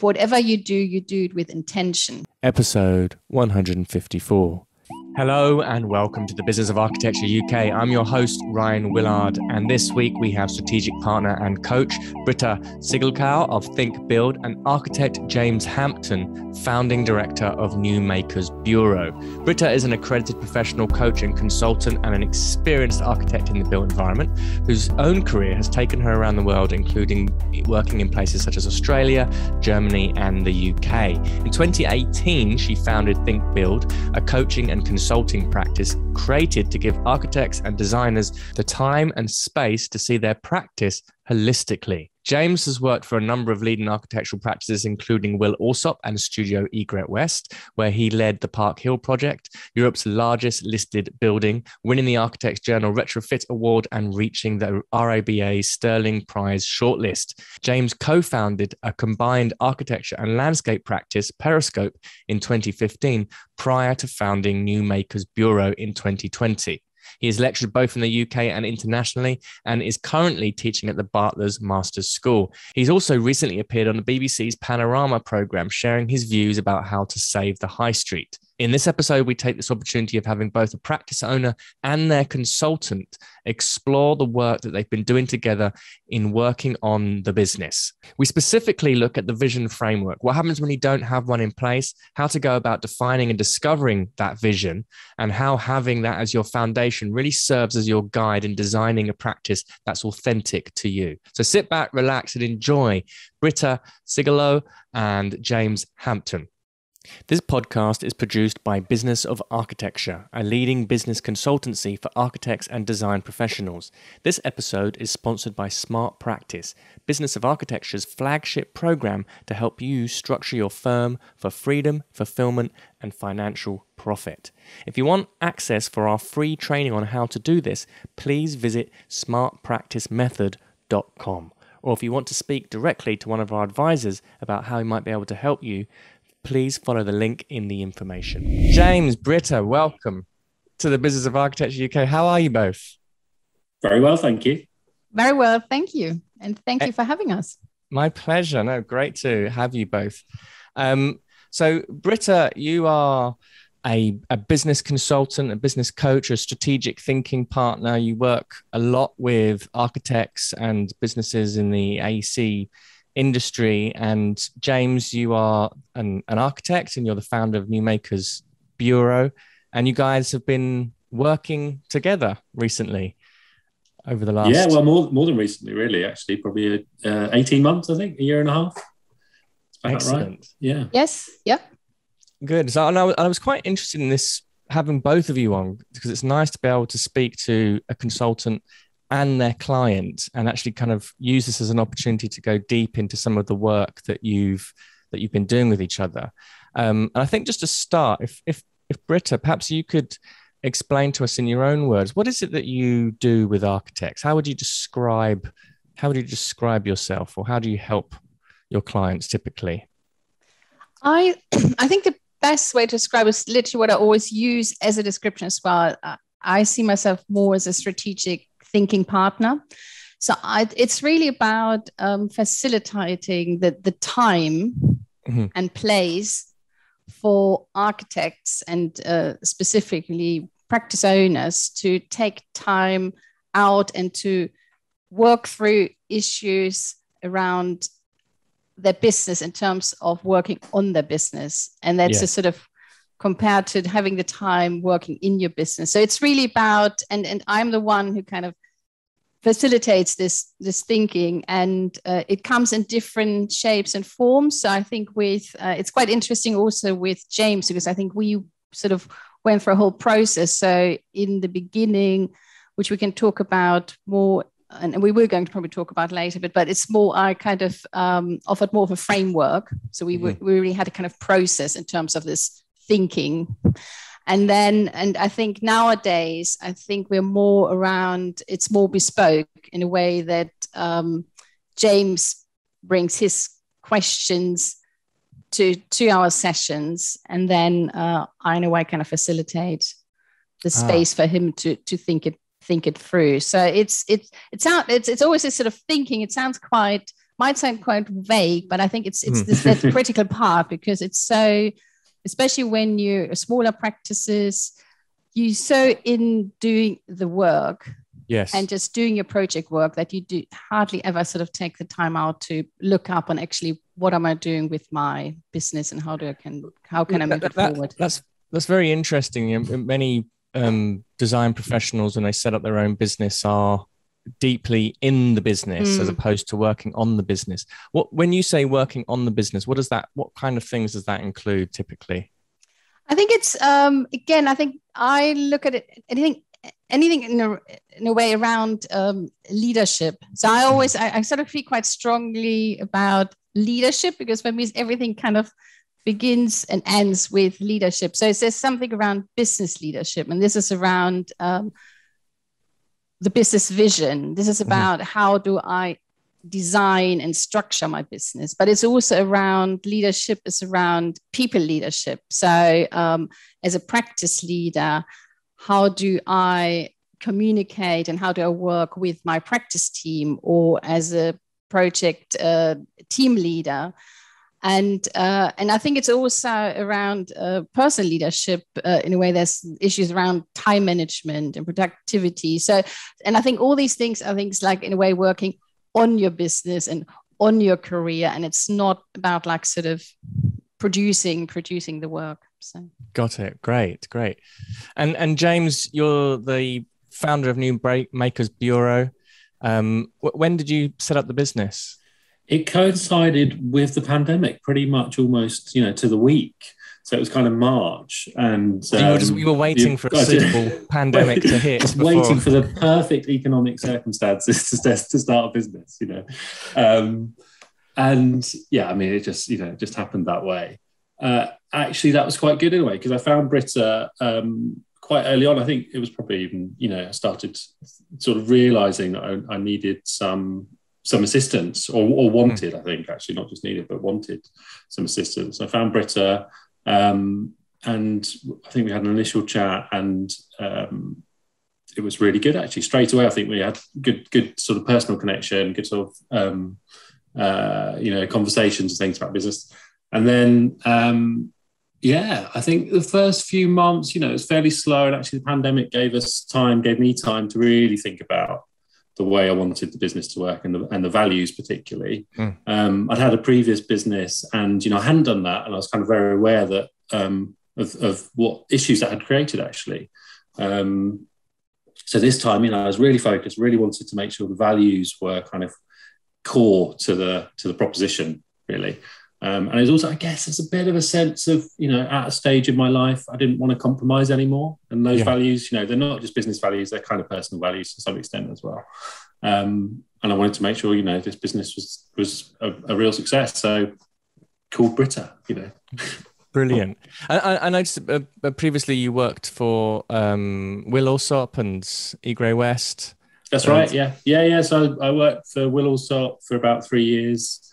Whatever you do, you do it with intention. Episode 154 Hello and welcome to the Business of Architecture UK. I'm your host, Ryan Willard, and this week we have strategic partner and coach Britta Siggelkow of Think Build and architect James Hampton, founding director of New Makers Bureau. Britta is an accredited professional coach and consultant and an experienced architect in the built environment whose own career has taken her around the world, including working in places such as Australia, Germany, and the UK. In 2018, she founded Think Build, a coaching and consulting consulting practice created to give architects and designers the time and space to see their practice holistically. James has worked for a number of leading architectural practices, including Will Alsop and Studio Egret West, where he led the Park Hill project, Europe's largest listed building, winning the Architects Journal Retrofit Award and reaching the RIBA Stirling Prize shortlist. James co founded a combined architecture and landscape practice, Periscope, in 2015, prior to founding New Makers Bureau in 2020. He has lectured both in the UK and internationally and is currently teaching at the Bartlett's Masters School. He's also recently appeared on the BBC's Panorama programme, sharing his views about how to save the high street. In this episode, we take this opportunity of having both a practice owner and their consultant explore the work that they've been doing together in working on the business. We specifically look at the vision framework what happens when you don't have one in place, how to go about defining and discovering that vision, and how having that as your foundation really serves as your guide in designing a practice that's authentic to you. So sit back, relax, and enjoy Britta Siggelkow and James Hampton. This podcast is produced by Business of Architecture, a leading business consultancy for architects and design professionals. This episode is sponsored by Smart Practice, Business of Architecture's flagship program to help you structure your firm for freedom, fulfillment, and financial profit. If you want access for our free training on how to do this, please visit smartpracticemethod.com. Or if you want to speak directly to one of our advisors about how we might be able to help you, please follow the link in the information. James, Britta, welcome to the Business of Architecture UK. How are you both? Very well, thank you. Very well, thank you. And thank you for having us. My pleasure. No, great to have you both. Um, so, Britta, you are a, a business consultant, a business coach, a strategic thinking partner. You work a lot with architects and businesses in the AEC industry. And James, you are an, an architect and you're the founder of New Makers Bureau. And you guys have been working together recently over the last. Yeah, well, more, more than recently, really, actually, probably uh, 18 months, I think, a year and a half. Excellent. Right. Yeah. Yes. Yeah. Good. So and I, I was quite interested in this having both of you on because it's nice to be able to speak to a consultant and their client and actually kind of use this as an opportunity to go deep into some of the work that you've that you've been doing with each other. Um, and i think just to start if if if britta perhaps you could explain to us in your own words what is it that you do with architects? How would you describe how would you describe yourself or how do you help your clients typically? I i think the best way to describe is literally what i always use as a description as well. I see myself more as a strategic thinking partner. So I, it's really about um, facilitating the, the time mm-hmm. and place for architects and uh, specifically practice owners to take time out and to work through issues around their business in terms of working on their business. And that's yeah. a sort of compared to having the time working in your business. So it's really about, and, and I'm the one who kind of facilitates this this thinking and uh, it comes in different shapes and forms so i think with uh, it's quite interesting also with james because i think we sort of went through a whole process so in the beginning which we can talk about more and we were going to probably talk about later but but it's more i kind of um, offered more of a framework so we, mm-hmm. we really had a kind of process in terms of this thinking and then and i think nowadays i think we're more around it's more bespoke in a way that um, james brings his questions to two hour sessions and then uh, i in a way kind of facilitate the ah. space ah. for him to to think it think it through so it's it's it's out it's, it's always this sort of thinking it sounds quite might sound quite vague, but I think it's it's this, that critical part because it's so, especially when you're smaller practices, you so in doing the work yes. and just doing your project work that you do hardly ever sort of take the time out to look up on actually what am i doing with my business and how do i can how can i move that, forward? that's that's very interesting. Many um, design professionals when they set up their own business are deeply in the business mm. as opposed to working on the business. What when you say working on the business what does that what kind of things does that include typically? I think it's um again i think i look at it anything anything in a, in a way around um, leadership. So i always I, I sort of feel quite strongly about leadership because for me everything kind of begins and ends with leadership. So it says something around business leadership and this is around um, the business vision. This is mm-hmm. about mm-hmm. how do I design and structure my business, but it's also around leadership, it's around people leadership. So, um, as a practice leader, how do I communicate and how do I work with my practice team or as a project uh, team leader? And uh, and I think it's also around uh, personal leadership uh, in a way. There's issues around time management and productivity. So, and I think all these things are things like in a way working on your business and on your career, and it's not about like sort of producing producing the work. So, got it. Great, great. And and James, you're the founder of New Break Makers Bureau. Um, when did you set up the business? It coincided with the pandemic pretty much almost, you know, to the week. So it was kind of March, and so you were, just, you were waiting you, for a suitable pandemic to hit. Just waiting for the perfect economic circumstances to, to start a business, you know. Um, and yeah, I mean, it just you know it just happened that way. Uh, actually, that was quite good in a way because I found Britta um, quite early on. I think it was probably even you know I started sort of realizing that I, I needed some some assistance or, or hmm. wanted, mm. I think, actually, not just needed, but wanted some assistance. I found Britta um, and I think we had an initial chat and um, it was really good actually. Straight away, I think we had good, good sort of personal connection, good sort of, um, uh, you know, conversations and things about business. And then, um, yeah, I think the first few months, you know, it was fairly slow. And actually, the pandemic gave us time, gave me time to really think about the way I wanted the business to work and the, and the values particularly. Mm. Um, I'd had a previous business and, you know, I hadn't done that. And I was kind of very aware that um, of, of what issues that had created actually. Um, so this time, you know, I was really focused, really wanted to make sure the values were kind of core to the, to the proposition really. Um, and it's also, I guess, it's a bit of a sense of, you know, at a stage in my life, I didn't want to compromise anymore. And those yeah. values, you know, they're not just business values; they're kind of personal values to some extent as well. Um, and I wanted to make sure, you know, this business was was a, a real success. So, called Britta, you know. Brilliant. I, I noticed uh, previously you worked for um, Will Alsop and E. Gray West. That's right. Yeah, yeah, yeah. So I worked for Will Alsop for about three years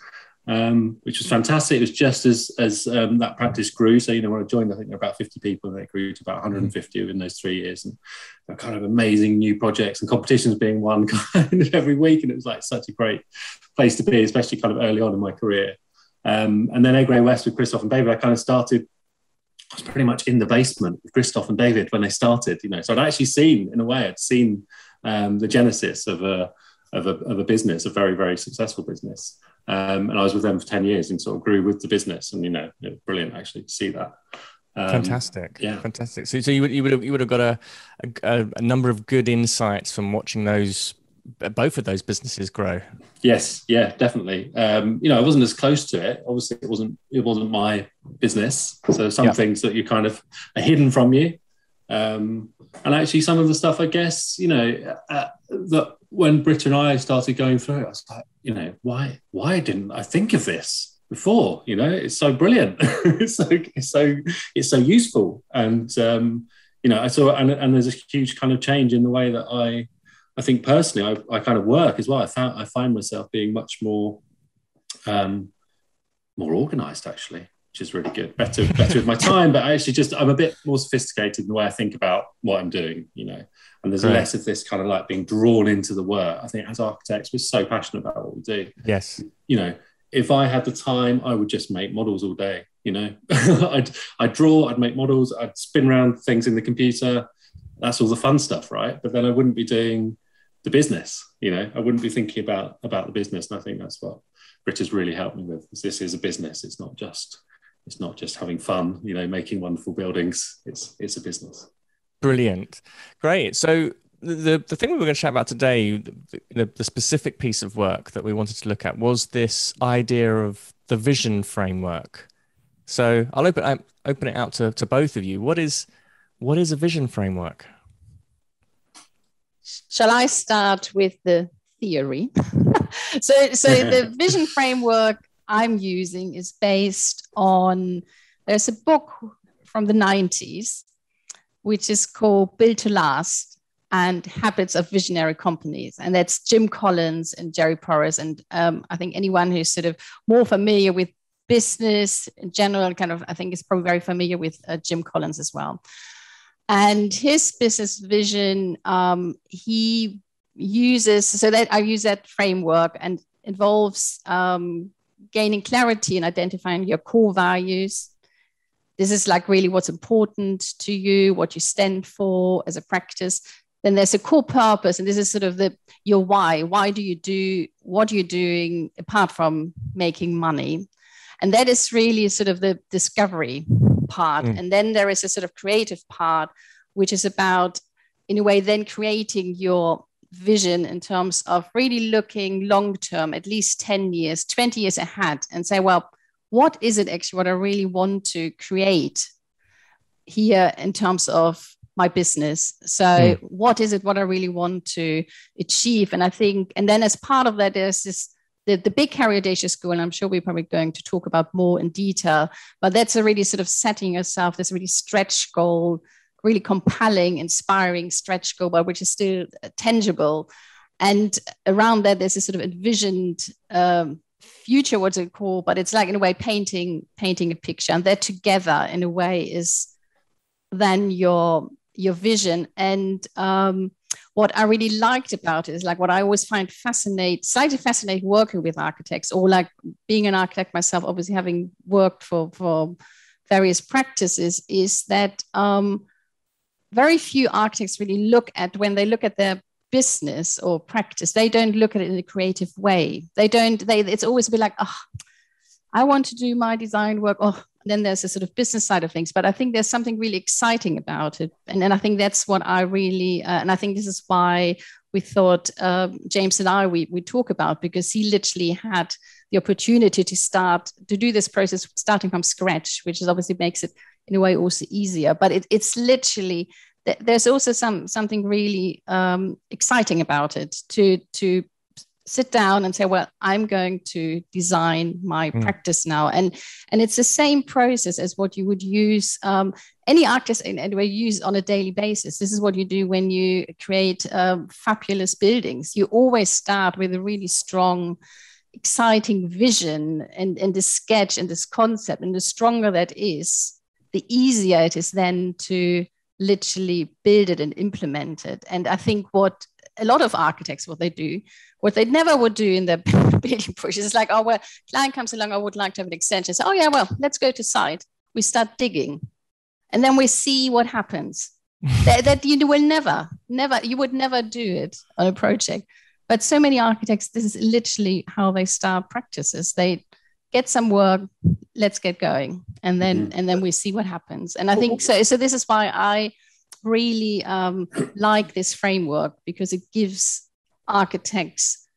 um, which was fantastic. It was just as as um, that practice grew. So you know, when I joined, I think there were about 50 people, and it grew to about 150 within those three years, and kind of amazing new projects and competitions being won kind of every week, and it was like such a great place to be, especially kind of early on in my career. Um, and then Egret West with Christophe and David, I kind of started. I was pretty much in the basement with Christophe and David when they started, you know. So I'd actually seen, in a way, I'd seen um, the genesis of a of a, of a business, a very very successful business. Um, and I was with them for 10 years and sort of grew with the business. And, you know, brilliant actually to see that. Um, fantastic. Yeah. Fantastic. So, so you would, you would have, you would have got a, a, a number of good insights from watching those, both of those businesses grow. Yes. Yeah, definitely. Um, you know, I wasn't as close to it. Obviously it wasn't, it wasn't my business. So some yeah. things that you kind of are hidden from you. Um, and actually some of the stuff, I guess, you know, uh, that when Britt and I started going through it, I was like, you know, why why didn't I think of this before? You know, it's so brilliant. it's so it's so it's so useful. And um, you know, I saw and, and there's a huge kind of change in the way that I I think personally I, I kind of work as well. I found I find myself being much more um more organized actually. Which is really good. Better, better with my time, but I actually just I'm a bit more sophisticated in the way I think about what I'm doing, you know. And there's right. less of this kind of like being drawn into the work. I think as architects, we're so passionate about what we do. Yes. You know, if I had the time, I would just make models all day. You know, I'd I'd draw, I'd make models, I'd spin around things in the computer. That's all the fun stuff, right? But then I wouldn't be doing the business. You know, I wouldn't be thinking about about the business. And I think that's what Rich has really helped me with. This is a business. It's not just it's not just having fun, you know, making wonderful buildings. It's it's a business. Brilliant, great. So the the thing we were going to chat about today, the, the specific piece of work that we wanted to look at was this idea of the vision framework. So I'll open I'll open it out to, to both of you. What is what is a vision framework? Shall I start with the theory? so so the vision framework I'm using is based on there's a book from the 90s which is called Built to Last and Habits of Visionary Companies. And that's Jim Collins and Jerry Porras. And um, I think anyone who's sort of more familiar with business in general, kind of, I think is probably very familiar with uh, Jim Collins as well. And his business vision, um, he uses, so that I use that framework and involves um, gaining clarity and identifying your core values. This is like really what's important to you, what you stand for as a practice. Then there's a core purpose, and this is sort of the your why. Why do you do what you're doing apart from making money? And that is really sort of the discovery part. Mm. And then there is a sort of creative part, which is about, in a way, then creating your vision in terms of really looking long term, at least 10 years, 20 years ahead, and say, well, what is it actually what I really want to create here in terms of my business? So, mm. what is it what I really want to achieve? And I think, and then as part of that, there's this. The, the big Audacious goal, and I'm sure we're probably going to talk about more in detail, but that's already sort of setting yourself this really stretch goal really compelling, inspiring stretch goal, but which is still tangible. And around that, there's a sort of envisioned um, future, what's it called? But it's like in a way painting painting a picture, and that together in a way is then your your vision. And um, what I really liked about it is like what I always find fascinate, slightly fascinating working with architects, or like being an architect myself, obviously having worked for for various practices, is that um, very few architects really look at when they look at their business or practice they don't look at it in a creative way. They don't they it's always be like oh i want to do my design work. Oh then there's a sort of business side of things. But i think there's something really exciting about it. And then i think that's what i really uh, and i think this is why we thought uh, james and i we, we talk about because he literally had the opportunity to start to do this process starting from scratch which is obviously makes it in a way also easier. But it, it's literally there's also some something really um, exciting about it to to sit down and say well i'm going to design my mm. practice now and and it's the same process as what you would use um, any artist in any way use on a daily basis this is what you do when you create um, fabulous buildings you always start with a really strong exciting vision and and this sketch and this concept and the stronger that is the easier it is then to literally build it and implement it. And I think what a lot of architects, what they do, what they never would do in their building pushes is like, oh, well, client comes along, I would like to have an extension. So, oh, yeah, well, let's go to site. We start digging. And then we see what happens. that, that you will never, never, you would never do it on a project. But so many architects, this is literally how they start practices. They get some work let's get going and then mm-hmm. and then we see what happens and i think so so this is why i really um, like this framework because it gives architects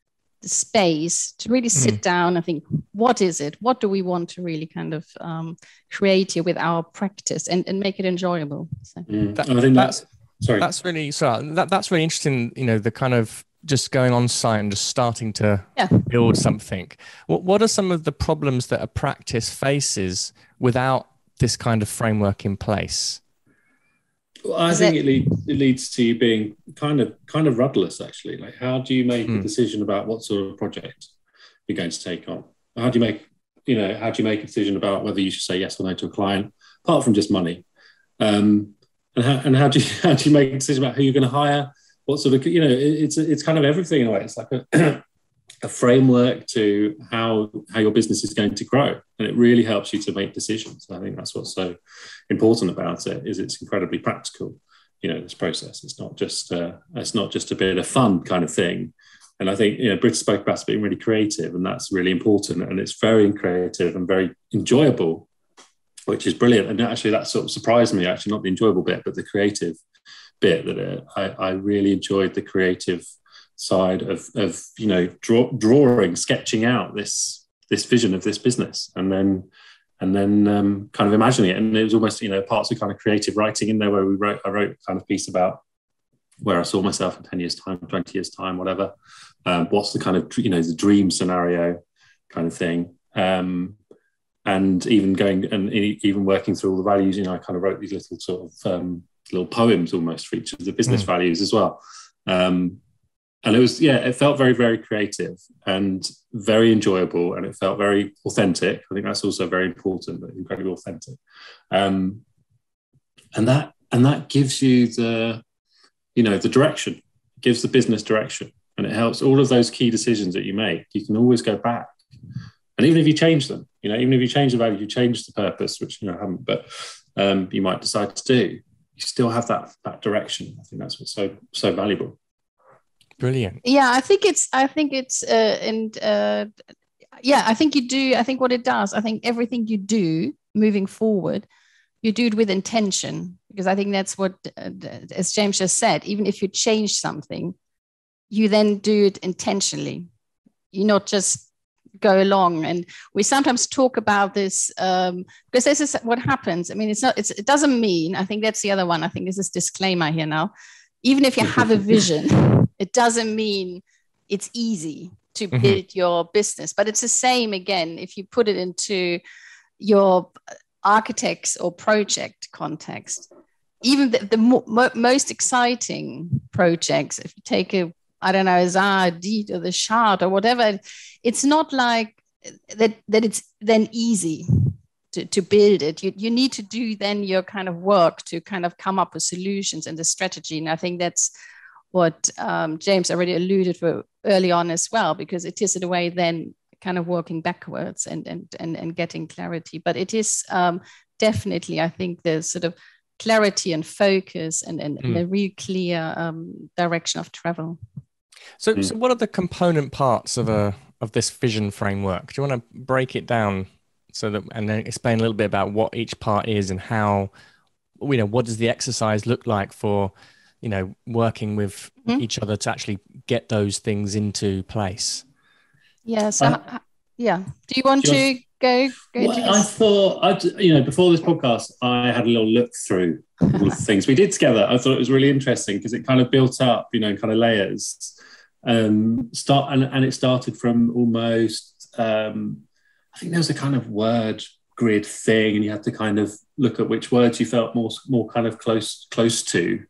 the space to really sit mm. down and think what is it what do we want to really kind of um, create here with our practice and, and make it enjoyable so. mm. that, I think that's sorry that's really so that, that's really interesting you know the kind of just going on site and just starting to yeah. build something. What what are some of the problems that a practice faces without this kind of framework in place? Well, I Is think it, it, lead, it leads to you being kind of kind of rudderless actually. Like how do you make mm. a hmm. decision about what sort of project you're going to take on? How do you make you know, how do you make a decision about whether you should say yes or no to a client, apart from just money? Um, and how, and how do you how do you make a decision about who you're going to hire? What sort of you know, it's it's kind of everything in a way. It's like a a framework to how how your business is going to grow, and it really helps you to make decisions. I think that's what's so important about it. Is it's incredibly practical. You know, this process. It's not just uh, it's not just a bit of fun kind of thing. And I think you know, Britta spoke about being really creative, and that's really important. And it's very creative and very enjoyable, which is brilliant. And actually, that sort of surprised me. Actually, not the enjoyable bit, but the creative bit. That it, I, I really enjoyed the creative side of, of you know draw, drawing sketching out this this vision of this business and then and then um, kind of imagining it. And it was almost you know parts of kind of creative writing in there where we wrote i wrote kind of piece about where i saw myself in 10 years time 20 years time whatever. Um, what's the kind of you know the dream scenario kind of thing. Um, and even going and even working through all the values you know i kind of wrote these little sort of um, little poems almost for each of the business mm. values as well. Um, and it was yeah it felt very very creative and very enjoyable and it felt very authentic. I think that's also very important but incredibly authentic. Um, and that and that gives you the you know the direction. Gives the business direction and it helps all of those key decisions that you make. You can always go back. And even if you change them you know even if you change the value you change the purpose which you know I haven't but um, you might decide to do still have that that direction i think that's what's so so valuable Brilliant. Yeah, I think it's. I think it's. Uh, and uh, yeah, I think you do. I think what it does. I think everything you do moving forward, you do it with intention because I think that's what, uh, as James just said. Even if you change something, you then do it intentionally. You're not just go along and we sometimes talk about this um, because this is what happens i mean it's not it's, it doesn't mean i think that's the other one i think this is disclaimer here now even if you have a vision it doesn't mean it's easy to mm-hmm. build your business, but it's the same again if you put it into your architects or project context. Even the, the mo- most exciting projects, if you take a, I don't know, Zaha Hadid or the Shard or whatever, it's not like that, that it's then easy to, to build it. You, you need to do then your kind of work to kind of come up with solutions and the strategy. And I think that's what um, James already alluded to early on as well, because it is in a way then kind of working backwards and and and, and getting clarity. But it is um, definitely, I think, the sort of clarity and focus and, and, mm. and a real clear um, direction of travel. So, mm. so what are the component parts of a of this vision framework? Do you want to break it down so that and then explain a little bit about what each part is and how you know what does the exercise look like for you know working with mm-hmm. each other to actually get those things into place yeah so yeah do you want to go, go well, i thought i you know before this podcast i had a little look through all the things we did together i thought it was really interesting because it kind of built up you know kind of layers um start and, and it started from almost um i think there was a kind of word grid thing and you had to kind of look at which words you felt more more kind of close close to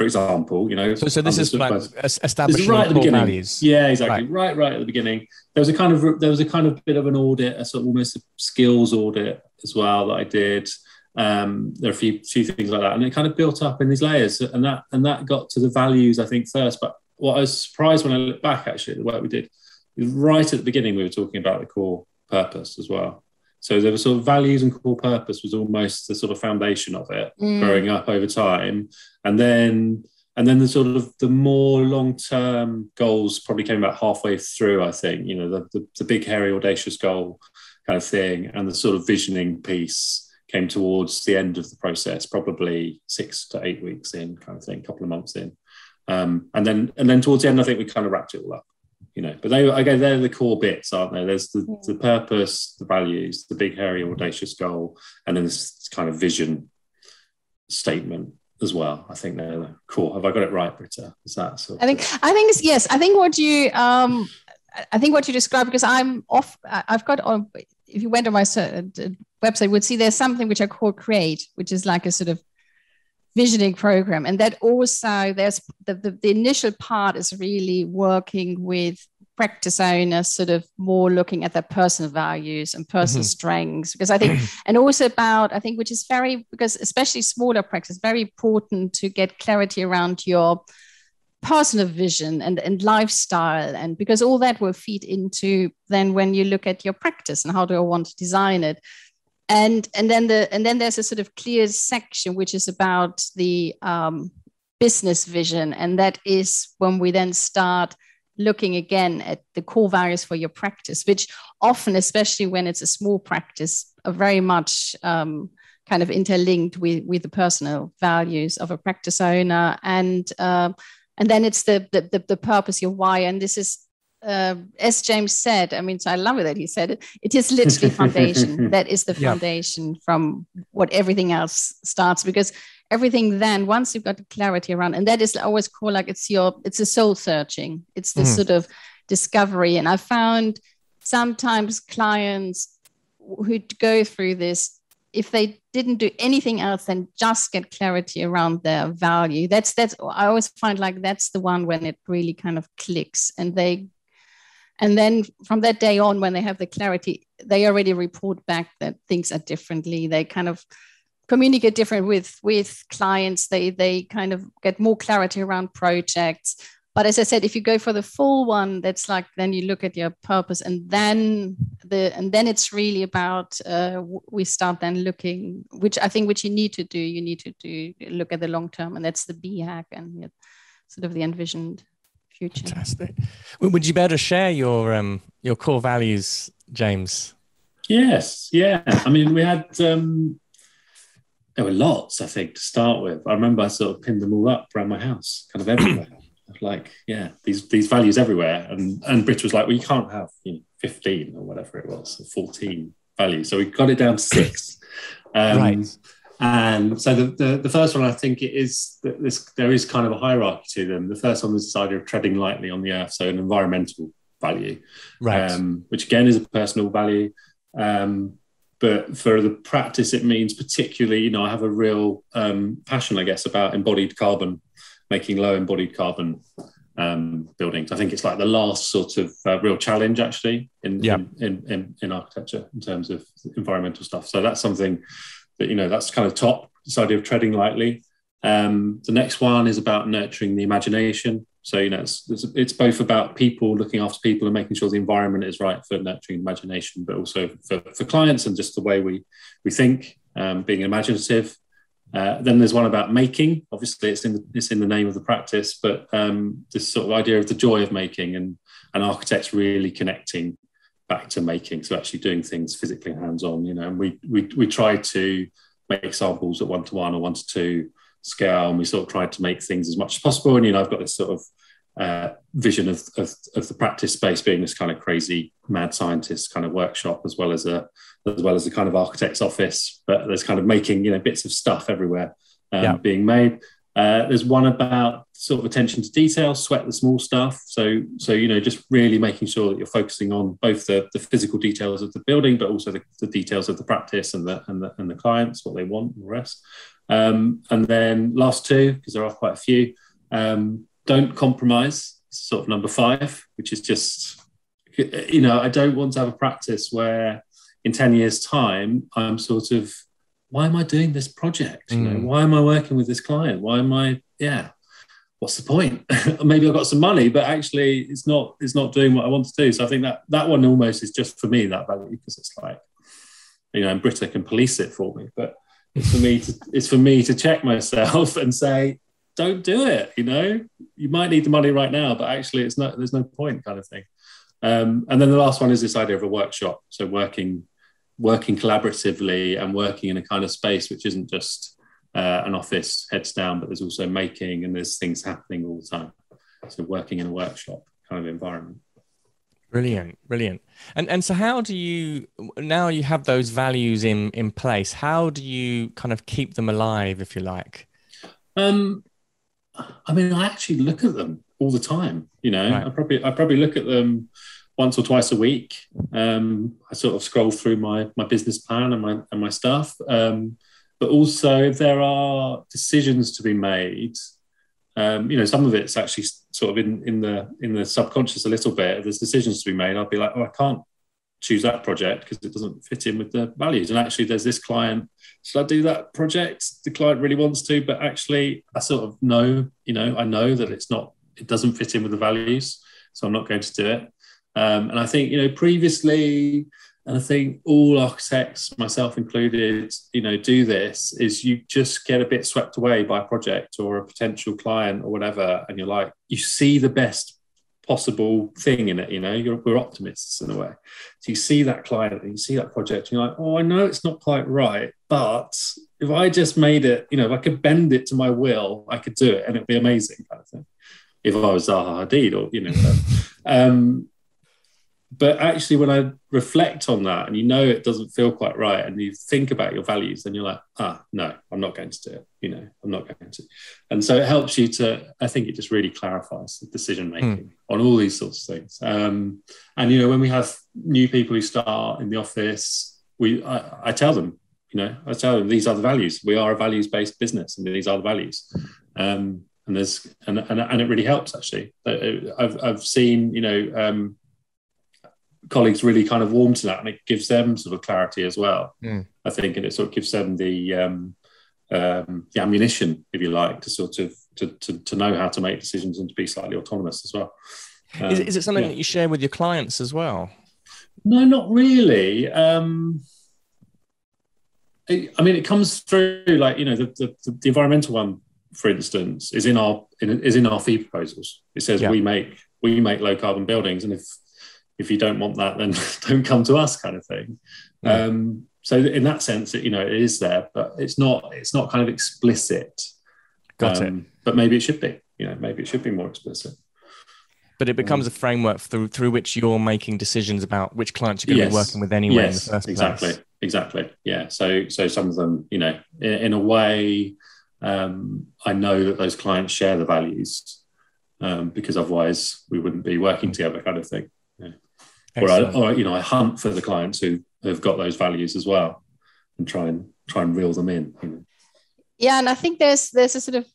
for example, you know. So, so this is like establishing right at the beginning. values. Yeah, exactly. Right. right, right at the beginning. There was a kind of there was a kind of bit of an audit, a sort of almost a skills audit as well that I did. Um, there are a few few things like that, and it kind of built up in these layers, and that and that got to the values I think first. But what I was surprised when I look back actually at the work we did, right at the beginning we were talking about the core purpose as well. So there were sort of values and core purpose was almost the sort of foundation of it mm. growing up over time. And then and then the sort of the more long-term goals probably came about halfway through, I think, you know, the, the, the big hairy audacious goal kind of thing. And the sort of visioning piece came towards the end of the process, probably six to eight weeks in, kind of thing, a couple of months in. Um, and then and then towards the end, I think we kind of wrapped it all up you know, but they again they're the core bits, aren't they? There's the, the purpose, the values, the big hairy audacious goal, and then this kind of vision statement as well. I think they're the core. Have I got it right, Britta? Is that so? I think I think it's yes. I think what you um I think what you described because I'm off. I've got on. If you went on my website, would see there's something which I call Create, which is like a sort of visioning program. And that also there's the, the, the, initial part is really working with practice owners sort of more looking at their personal values and personal mm-hmm. strengths. Because i think and also about i think which is very because especially smaller practice very important to get clarity around your personal vision and, and lifestyle. And because all that will feed into then when you look at your practice and how do i want to design it and and then the and then there's a sort of clear section which is about the um, business vision and that is when we then start looking again at the core values for your practice, which often, especially when it's a small practice, are very much um, kind of interlinked with, with the personal values of a practice owner. And uh, and then it's the, the, the purpose, your why. And this is uh, as James said, I mean, so I love it that he said it. It is literally foundation. that is the foundation yeah. from what everything else starts because everything then once you've got the clarity around and that is I always call like it's your it's a soul searching it's this mm. sort of discovery and i found sometimes clients who go through this if they didn't do anything else than just get clarity around their value that's that's i always find like that's the one when it really kind of clicks and they and then from that day on when they have the clarity they already report back that things are differently. They kind of communicate different with with clients. They they kind of get more clarity around projects. But as i said if you go for the full one that's like then you look at your purpose and then the and then it's really about uh, we start then looking which i think which you need to do you need to do look at the long term and that's the BHAG and sort of the envisioned future fantastic would you better share your um your core values james yes yeah i mean we had um there were lots, I think, to start with. I remember I sort of pinned them all up around my house, kind of everywhere. like, yeah, these these values everywhere. And and Brit was like, well, you can't have you know, 15 or whatever it was, 14 values. So we got it down to six. Um, right. And so the, the, the, first one, I think it is this, there is kind of a hierarchy to them. The first one was this idea of treading lightly on the earth, so an environmental value, right. Um, which again is a personal value. Um, but for the practice, it means particularly, you know, I have a real um, passion, I guess, about embodied carbon, making low embodied carbon um, buildings. I think it's like the last sort of uh, real challenge actually in, yeah. in, in, in, in, architecture in terms of environmental stuff. So that's something that, you know, that's kind of top, this idea of treading lightly. Um, the next one is about nurturing the imagination. So you know, it's, it's, both about people looking after people and making sure the environment is right for nurturing imagination, but also for, for clients and just the way we we think, um, being imaginative. Uh, then there's one about making. Obviously, it's in the, it's in the name of the practice, but um, this sort of idea of the joy of making and and architects really connecting back to making, so actually doing things physically hands-on. You know, and we we we try to make samples at one to one or one to two scale and we sort of tried to make things as much as possible and you know i've got this sort of uh, vision of, of, of, the practice space being this kind of crazy mad scientist kind of workshop as well as a as well as a kind of architect's office but there's kind of making you know bits of stuff everywhere um, yeah. being made uh, there's one about sort of attention to detail sweat the small stuff. So so you know just really making sure that you're focusing on both the, the physical details of the building but also the, the details of the practice and the, and the and the clients what they want and the rest. Um, and then last two, because there are quite a few, um, don't compromise, sort of number five, which is just, you know, I don't want to have a practice where in 10 years' time, I'm sort of, why am I doing this project? Mm. You know, mm. why am I working with this client? Why am I, yeah, what's the point? Maybe I've got some money, but actually it's not, it's not doing what I want to do. So I think that that one almost is just for me, that value, because it's like, you know, and Britta can police it for me. But it's for me to it's for me to check myself and say, don't do it. You know, you might need the money right now, but actually, it's not. There's no point, kind of thing. Um, and then the last one is this idea of a workshop. So working working collaboratively and working in a kind of space which isn't just uh, an office heads down, but there's also making and there's things happening all the time. So working in a workshop kind of environment. Brilliant, brilliant. And and so how do you now you have those values in in place? How do you kind of keep them alive, if you like? Um, I mean, I actually look at them all the time. You know, right. I probably I probably look at them once or twice a week. Um, I sort of scroll through my my business plan and my and my stuff. Um, but also, if there are decisions to be made, um, you know, some of it's actually sort of in in the in the subconscious a little bit. There's decisions to be made. I'll be like, oh, I can't choose that project because it doesn't fit in with the values. And actually, there's this client. Should I do that project? The client really wants to, but actually, I sort of know, you know, I know that it's not. It doesn't fit in with the values, so I'm not going to do it. Um, and I think, you know, previously and I think all architects, myself included, you know, do this is you just get a bit swept away by a project or a potential client or whatever, and you're like, you see the best possible thing in it. You know, you're, we're optimists in a way. So you see that client and you see that project, and you're like, oh, I know it's not quite right, but if I just made it, you know, if I could bend it to my will, I could do it, and it'd be amazing, kind of thing. If I was Zaha Hadid, or you know, um, but actually when i reflect on that and you know it doesn't feel quite right and you think about your values then you're like ah no i'm not going to do it you know i'm not going to. And so it helps you to i think it just really clarifies the decision making mm. on all these sorts of things. Um, and you know when we have new people who start in the office we I, I tell them you know i tell them these are the values. We are a values based business and these are the values. Um, and there's and, and, and it really helps actually. I've, I've seen you know um, colleagues really kind of warm to that and it gives them sort of clarity as well mm. i think and it sort of gives them the um, um, the ammunition if you like to sort of to, to, to, know how to make decisions and to be slightly autonomous as well um, is, is, it something yeah. that you share with your clients as well no not really um, I mean, it comes through like you know the, the, the, environmental one, for instance, is in our in, is in our fee proposals. It says yeah. we make we make low carbon buildings, and if if you don't want that, then don't come to us, kind of thing. Yeah. Um, so in that sense, it, you know, it is there, but it's not. It's not kind of explicit. Got um, it. But maybe it should be. You know, maybe it should be more explicit. But it becomes um, a framework through through which you're making decisions about which clients you're going yes. to be working with anyway. Yes, in the first exactly, place. exactly. Yeah. So so some of them, you know, in, in a way, um, I know that those clients share the values um, because otherwise we wouldn't be working together, kind of thing or, I, or you know I hunt for the clients who have got those values as well and try and try and reel them in. You know. Yeah, and I think there's there's a sort of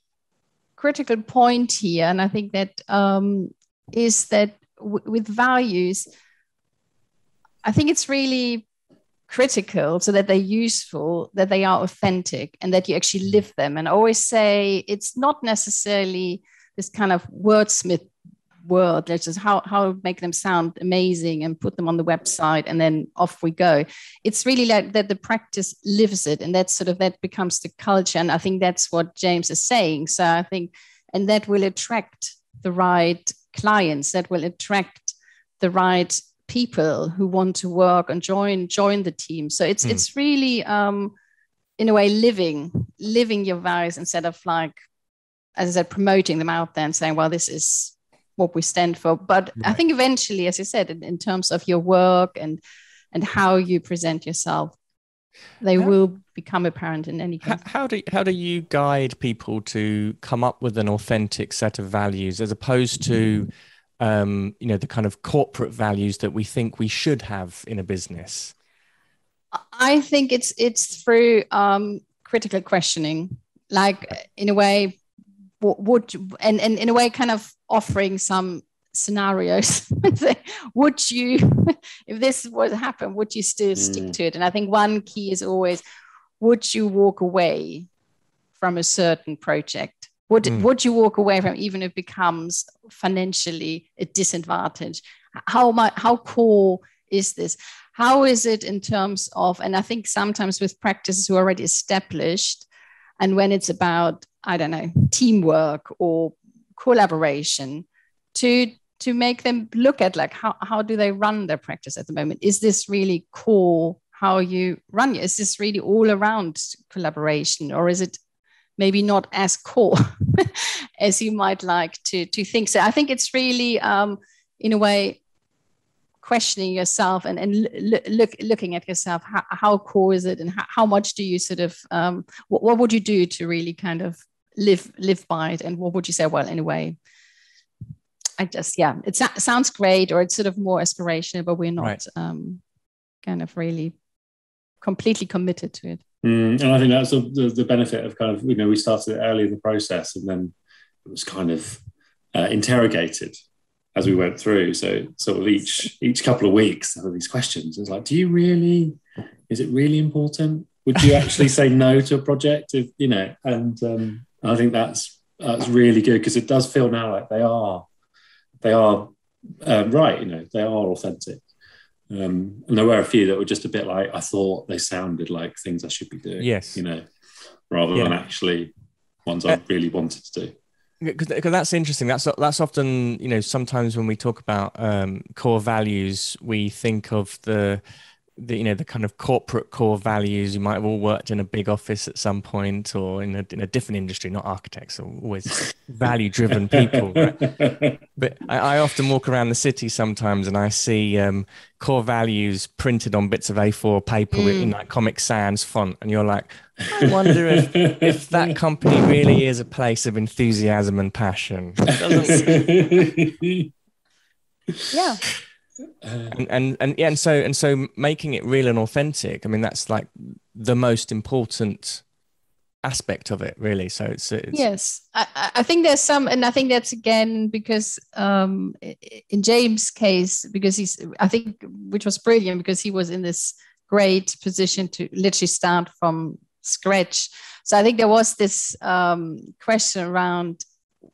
critical point here, and I think that um, is that w- with values, I think it's really critical so that they're useful, that they are authentic, and that you actually live them. And I always say it's not necessarily this kind of wordsmith word let's just how how make them sound amazing and put them on the website and then off we go. It's really like that the practice lives it and that's sort of that becomes the culture. And i think that's what james is saying. So i think and that will attract the right clients that will attract the right people who want to work and join join the team. So it's mm. it's really um in a way living living your values instead of like as i said promoting them out there and saying well this is what we stand for. But right. I think eventually, as you said, in, in, terms of your work and and how you present yourself, they how, will become apparent in any case. How, how do how do you guide people to come up with an authentic set of values as opposed to um, you know the kind of corporate values that we think we should have in a business? I think it's it's through um, critical questioning, like in a way would and, and in a way kind of offering some scenarios. Would you if this was happen would you still stick mm. to it? And i think one key is always would you walk away from a certain project? Would mm. would you walk away from even if it becomes financially a disadvantage? How much how core is this? How is it in terms of and i think sometimes with practices who are already established and when it's about I don't know, teamwork or collaboration to to make them look at like how, how do they run their practice at the moment? Is this really core how you run? Is this really all around collaboration? Or is it maybe not as core as you might like to to think? So i think it's really um, in a way questioning yourself and, and look, looking at yourself how, how core is it and how, how much do you sort of um, what, what would you do to really kind of live live by it? And what would you say? Well anyway i just yeah it sounds great or it's sort of more aspirational but we're not right. um, kind of really completely committed to it. Mm, and i think that's the, the, benefit of kind of you know we started early in the process and then it was kind of uh, interrogated as we went through. So sort of each each couple of weeks there were these questions. It's like, do you really? Is it really important? Would you actually say no to a project if you know? And um, I think that's that's really good because it does feel now like they are they are um, right. You know, they are authentic. Um, and there were a few that were just a bit like I thought they sounded like things I should be doing. Yes, you know, rather yeah. than actually ones I uh, really wanted to do because that's interesting. That's that's often you know sometimes when we talk about um, core values, we think of the the you know the kind of corporate core values you might have all worked in a big office at some point or in a, in a different industry not architects always value driven people right? but I, I, often walk around the city sometimes and i see um, core values printed on bits of a4 paper mm. in like comic sans font and you're like i wonder if, if that company really is a place of enthusiasm and passion yeah and, and and yeah, and so and so making it real and authentic. I mean, that's like the most important aspect of it, really. So it's, it's yes, I, I think there's some, and I think that's again because um, in James' case, because he's I think which was brilliant because he was in this great position to literally start from scratch. So I think there was this um, question around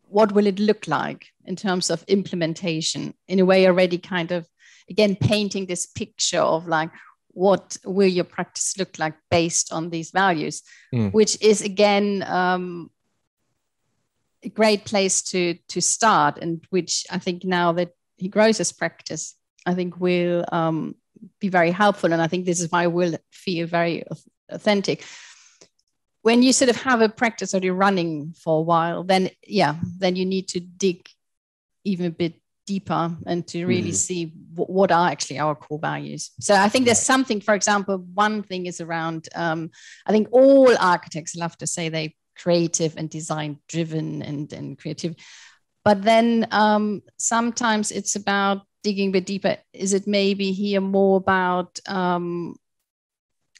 what will it look like in terms of implementation in a way already kind of again painting this picture of like what will your practice look like based on these values mm. which is again um, a great place to to start and which i think now that he grows his practice i think will um, be very helpful and i think this is why we'll feel very authentic when you sort of have a practice already running for a while, then yeah, then you need to dig even a bit deeper and to really mm. see w- what are actually our core values. So I think there's something, for example, one thing is around, um, I think all architects love to say they creative and design driven and, and creative. But then um, sometimes it's about digging a bit deeper. Is it maybe here more about um,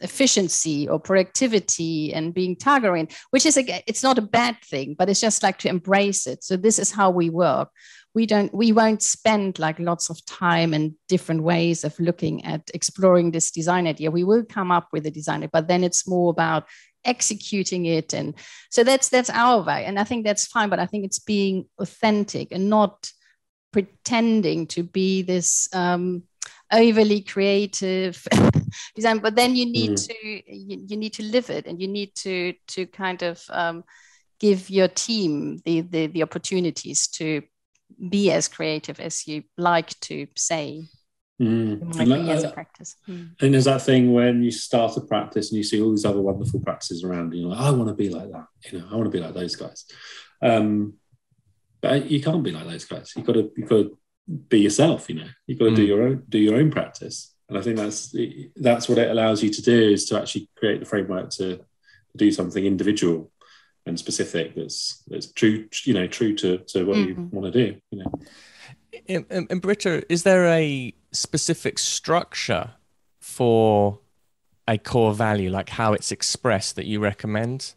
efficiency or productivity and being target which is a, it's not a bad thing but it's just like to embrace it so this is how we work we don't we won't spend like lots of time and different ways of looking at exploring this design idea. We will come up with a design but then it's more about executing it. And so that's that's our way. And i think that's fine but i think it's being authentic and not pretending to be this um, overly creative design. But then you need mm. to you, you, need to live it and you need to to kind of um, give your team the, the the opportunities to be as creative as you like to say mm. and, that, as a practice mm. and there's that thing when you start a practice and you see all these other wonderful practices around and you're like i want to be like that you know i want to be like those guys um, but you can't be like those guys you've got to you've got to be yourself you know you've got to mm. do your own do your own practice and i think that's that's what it allows you to do is to actually create the framework to do something individual and specific that's that's true you know true to, to what mm you want to do you know and, and Britta, is there a specific structure for a core value, like how it's expressed, that you recommend?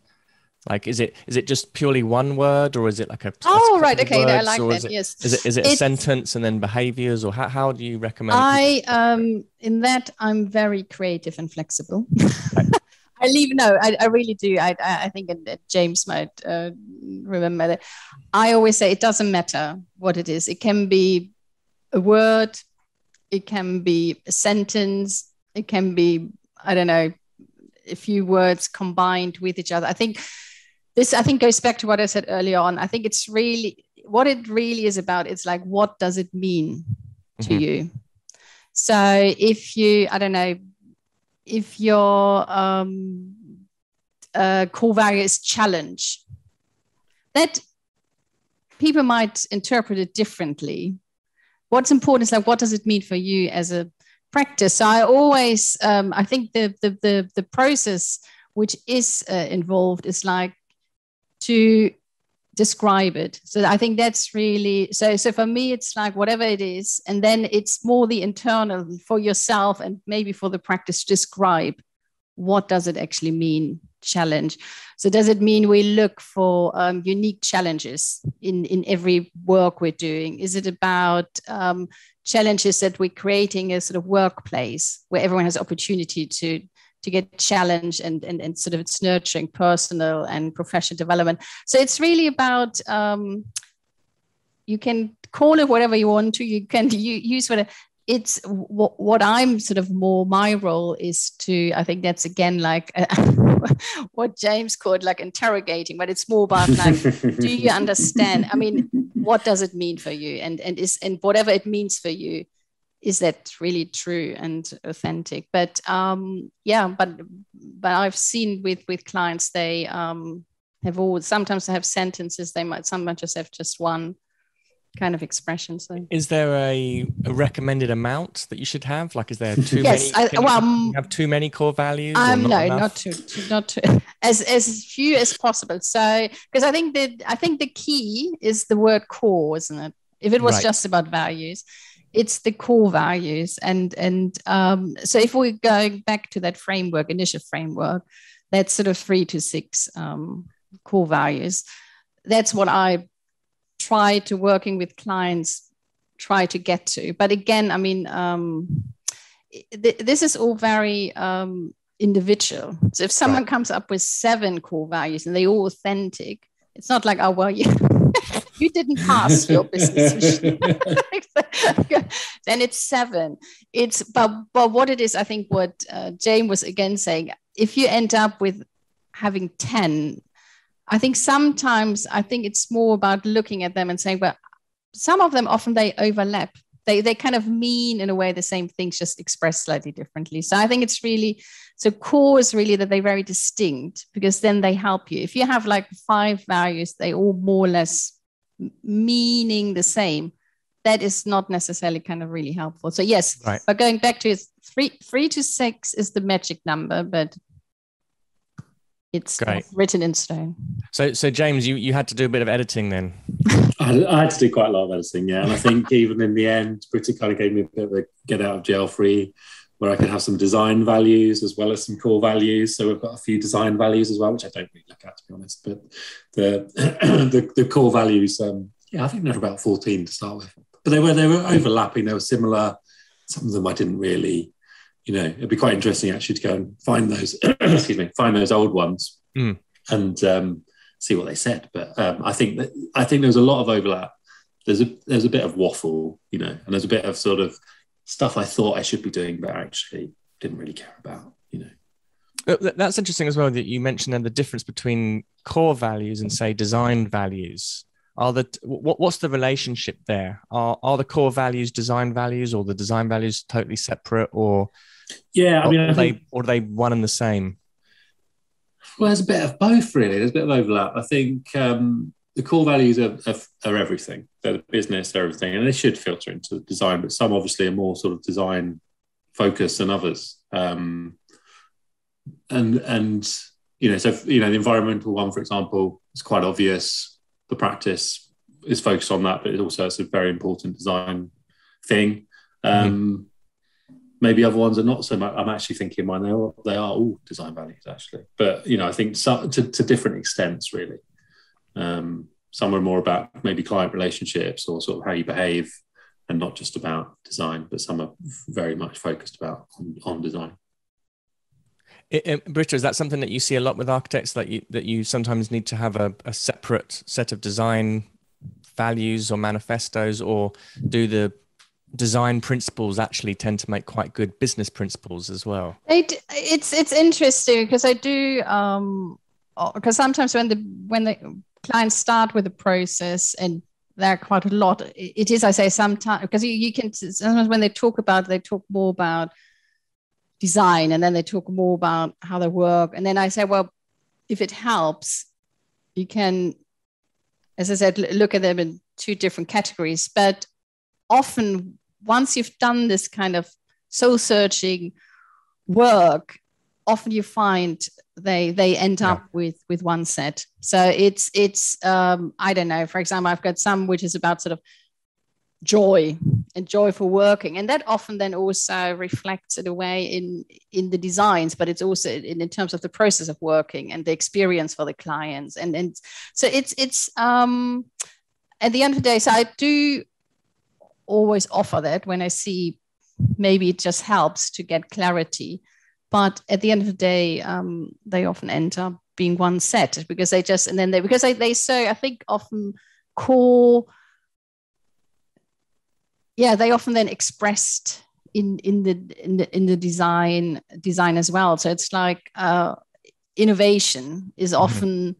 Like, is it is it just purely one word, or is it like a oh right, okay, I like that. Is it, yes, is it is it a sentence and then behaviors, or how, how do you recommend? I um in that I'm very creative and flexible. I leave no, I, I really do. I I think James might uh, remember that. I always say it doesn't matter what it is. It can be a word, it can be a sentence, it can be I don't know a few words combined with each other. I think this i think goes back to what i said earlier on i think it's really what it really is about it's like what does it mean to mm-hmm. you so if you i don't know if your um, uh, core value is challenge that people might interpret it differently. What's important is like what does it mean for you as a practice? So i always um, i think the, the the the process which is uh, involved is like to describe it so i think that's really so so for me it's like whatever it is and then it's more the internal for yourself and maybe for the practice describe what does it actually mean challenge. So does it mean we look for um, unique challenges in, in every work we're doing? Is it about um, challenges that we're creating a sort of workplace where everyone has opportunity to to get challenged and, and, and sort of it's nurturing personal and professional development. So it's really about um, you can call it whatever you want to. You can use whatever it's what, what i'm sort of more my role is to i think that's again like uh, what james called like interrogating but it's more about like do you understand i mean what does it mean for you and and is and whatever it means for you is that really true and authentic but um yeah but but i've seen with with clients they um have all sometimes they have sentences they might some might just have just one kind of expression. So, is there a, a recommended amount that you should have? Like, is there too yes, many? Yes, well, um, have too many core values? Um, not no, enough? not too, too, not too, as as few as possible. So, because I think that I think the key is the word core, isn't it? If it was right. just about values, it's the core values, and and um, so if we're going back to that framework, initial framework, that's sort of three to six um, core values. That's what I try to working with clients try to get to but again i mean um, th- this is all very um, individual so if someone right. comes up with seven core values and they're all authentic it's not like oh well you you didn't pass your business then it's seven it's but but what it is i think what uh, jane was again saying if you end up with having 10 I think sometimes I think it's more about looking at them and saying, well, some of them often they overlap. They they kind of mean in a way the same things, just expressed slightly differently. So I think it's really so core is really that they're very distinct because then they help you. If you have like five values, they all more or less meaning the same. That is not necessarily kind of really helpful. So yes, right. but going back to it, three three to six is the magic number, but it's Great. written in stone. So, so James, you, you had to do a bit of editing then. I, I, had to do quite a lot of editing, yeah. And I think even in the end, Britta kind of gave me a bit of a get out of jail free, where I could have some design values as well as some core values. So we've got a few design values as well, which I don't really look at to be honest. But the the, the core values, um, yeah, I think they're about fourteen to start with, but they were they were overlapping. They were similar. Some of them I didn't really you know, it'd be quite interesting actually to go and find those, excuse me, find those old ones mm. and um, see what they said. But um, I think that I think there's a lot of overlap. There's a there's a bit of waffle, you know, and there's a bit of sort of stuff I thought I should be doing, but actually didn't really care about, you know. That's interesting as well that you mentioned then the difference between core values and say design values. Are the what, what's the relationship there? Are are the core values design values, or the design values totally separate, or yeah, I mean, or, I think, they, or are they one and the same? Well, there's a bit of both, really. There's a bit of overlap. I think um, the core values are, are, are, everything. They're the business, they're everything, and they should filter into design. But some obviously are more sort of design focused than others. Um, and and you know, so you know, the environmental one, for example, is quite obvious. The practice is focused on that, but it also it's a very important design thing. Um, mm-hmm maybe other ones are not so much. I'm actually thinking mine they are, they are all design values actually, but you know I think to, to different extents really. Um, some are more about maybe client relationships or sort of how you behave, and not just about design, but some are very much focused about on, on design. It, Britta, is that something that you see a lot with architects that you that you sometimes need to have a, a separate set of design values or manifestos, or do the design principles actually tend to make quite good business principles as well. It, it's it's interesting because I do um because sometimes when the when the clients start with a process and there are quite a lot. It is I say sometimes because you, you can sometimes when they talk about they talk more about design and then they talk more about how they work. And then I say well if it helps you can as I said look at them in two different categories. But often once you've done this kind of soul searching work, often you find they they end yeah. up with with one set. So it's it's um, I don't know. For example, I've got some which is about sort of joy and joy for working and that often then also reflects in a way in in the designs but it's also in, in terms of the process of working and the experience for the clients and and so it's it's um at the end of the day so i do always offer that when i see maybe it just helps to get clarity but at the end of the day um, they often end up being one set because they just and then they because they, they so i think often core yeah, they often then expressed in in the in the in the design design as well. So it's like uh, innovation is mm-hmm. often mm-hmm.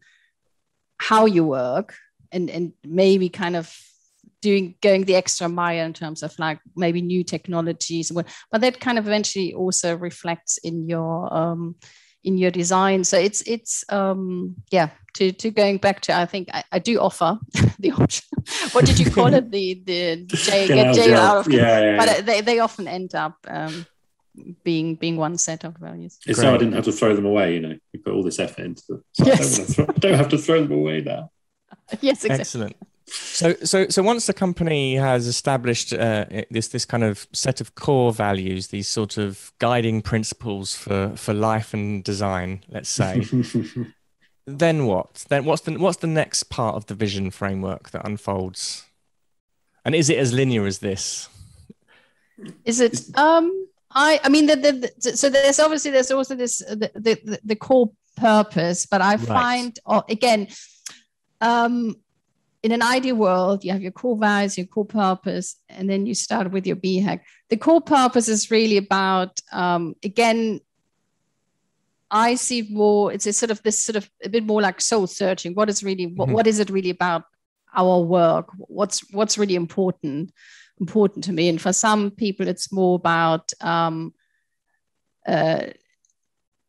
how you work, and and maybe kind of doing going the extra mile in terms of like maybe new technologies, but that kind of eventually also reflects in your um, in your design. So it's it's um, yeah. To, to going back to, I think I, I do offer the option. what did you call it? The the J, get jail out of yeah, yeah, but yeah. they, they often end up um, being being one set of values. It's so I didn't have to throw them away. You know, you put all this effort into them. So yes. I, don't throw, I don't have to throw them away now. yes, exactly. Excellent. So, so, so once the company has established uh, this this kind of set of core values, these sort of guiding principles for for life and design, let's say, then what? Then what's the what's the next part of the vision framework that unfolds? And is it as linear as this? Is it? Um, I I mean, the, the, the so there's obviously there's also this the the, the core purpose, but I right. find oh, again. Um, in an ideal world, you have your core values, your core purpose, and then you start with your BHAG. The core purpose is really about, um, again, I see more, it's a sort of this sort of a bit more like soul searching. What is really, mm-hmm. what, what is it really about our work? What's, what's really important, important to me? And for some people, it's more about, um, uh,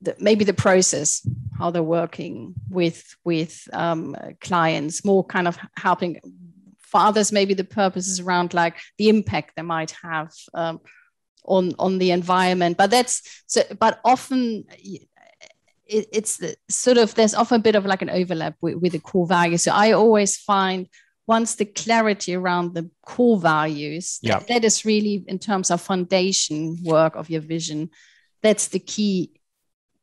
the, maybe the process how they're working with with um, clients more kind of helping for others maybe the purpose is around like the impact they might have um, on on the environment but that's so but often it, it's the, sort of there's often a bit of like an overlap with, with the core values so i always find once the clarity around the core values yeah. that, that is really in terms of foundation work of your vision that's the key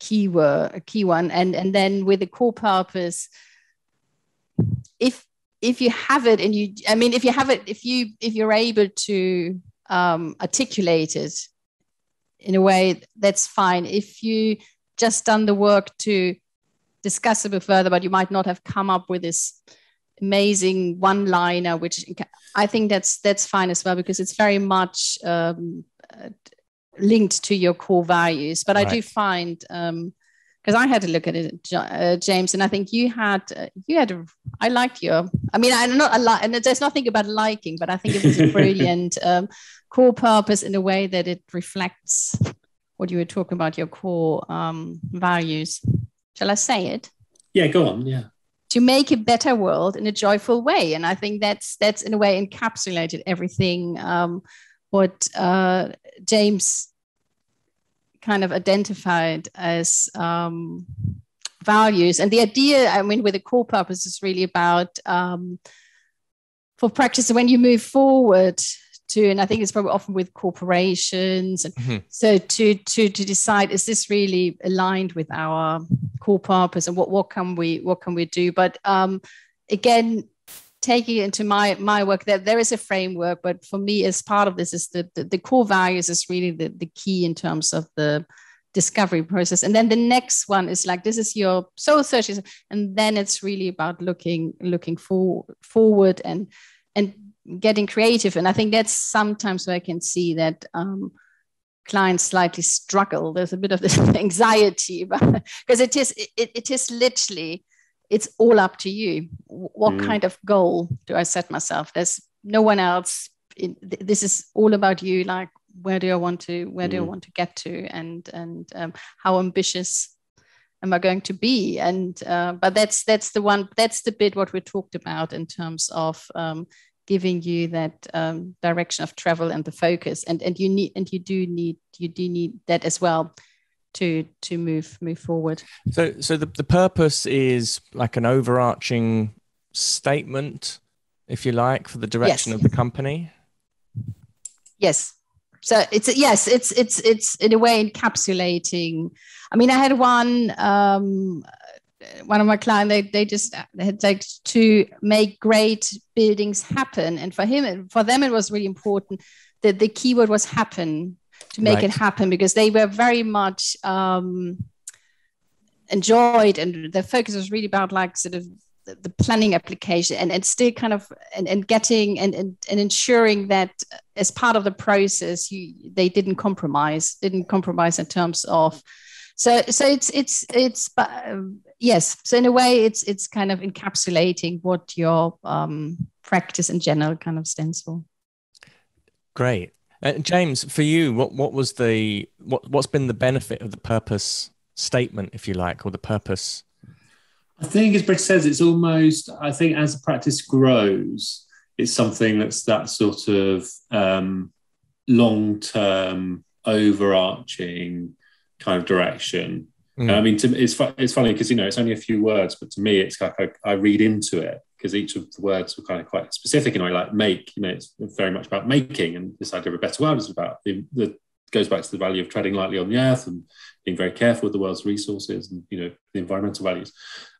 key word, a key one. And and then with the core purpose, if if you have it and you, I mean, if you have it, if you if you're able to um, articulate it in a way, that's fine. If you just done the work to discuss a bit further, but you might not have come up with this amazing one liner, which I think that's that's fine as well because it's very much um, linked to your core values. But right. I do find because um, I had to look at it, uh, James, and I think you had uh, you had a, I like your. I mean, I'm not a lot, and there's nothing about liking, but I think it was a brilliant um, core purpose in a way that it reflects what you were talking about your core um, values. Shall I say it? Yeah, go on. Yeah. To make a better world in a joyful way, and I think that's that's in a way encapsulated everything um, what uh, James kind of identified as um, values. And the idea, I mean, with the core purpose is really about um, for practice when you move forward to, and I think it's probably often with corporations, and mm-hmm. so to to to decide is this really aligned with our core purpose and what what can we what can we do? But um, again, taking it into my my work that there is a framework but for me as part of this is the, the, the core values is really the, the key in terms of the discovery process. And then the next one is like this is your soul search and then it's really about looking looking for, forward and and getting creative. And i think that's sometimes where i can see that um, clients slightly struggle. There's a bit of this anxiety because it is it, it is literally it's all up to you. What mm. kind of goal do I set myself? There's no one else. In, this is all about you. Like, where do I want to? Where mm. do I mm. want to get to? And and um, how ambitious am I going to be? And uh, but that's that's the one. That's the bit what we talked about in terms of um, giving you that um, direction of travel and the focus. And and you need and you do need you do need that as well to to move move forward so so the, the purpose is like an overarching statement if you like for the direction yes. of the company Yes. So it's yes, it's it's it's in a way encapsulating. I mean, I had one um, one of my clients. They they just had like to make great buildings happen, and for him, for them, it was really important that the keyword was happen to make right. it happen because they were very much um, enjoyed, and the focus was really about like sort of the planning application and, and still kind of and, and getting and, and, and ensuring that as part of the process you they didn't compromise didn't compromise in terms of so so it's it's it's um, yes. So in a way it's it's kind of encapsulating what your um, practice in general kind of stands for. Great uh, james for you what what was the what what's been the benefit of the purpose statement if you like or the purpose I think, as Britta says, it's almost. I think as the practice grows, it's something that's that sort of um, long-term, overarching kind of direction. Mm. I mean, to, it's it's funny because you know it's only a few words, but to me, it's like I, I read into it because each of the words were kind of quite specific. in a way, like make, you know, it's very much about making, and this idea of a better world is about the, the goes back to the value of treading lightly on the earth and being very careful with the world's resources and you know the environmental values.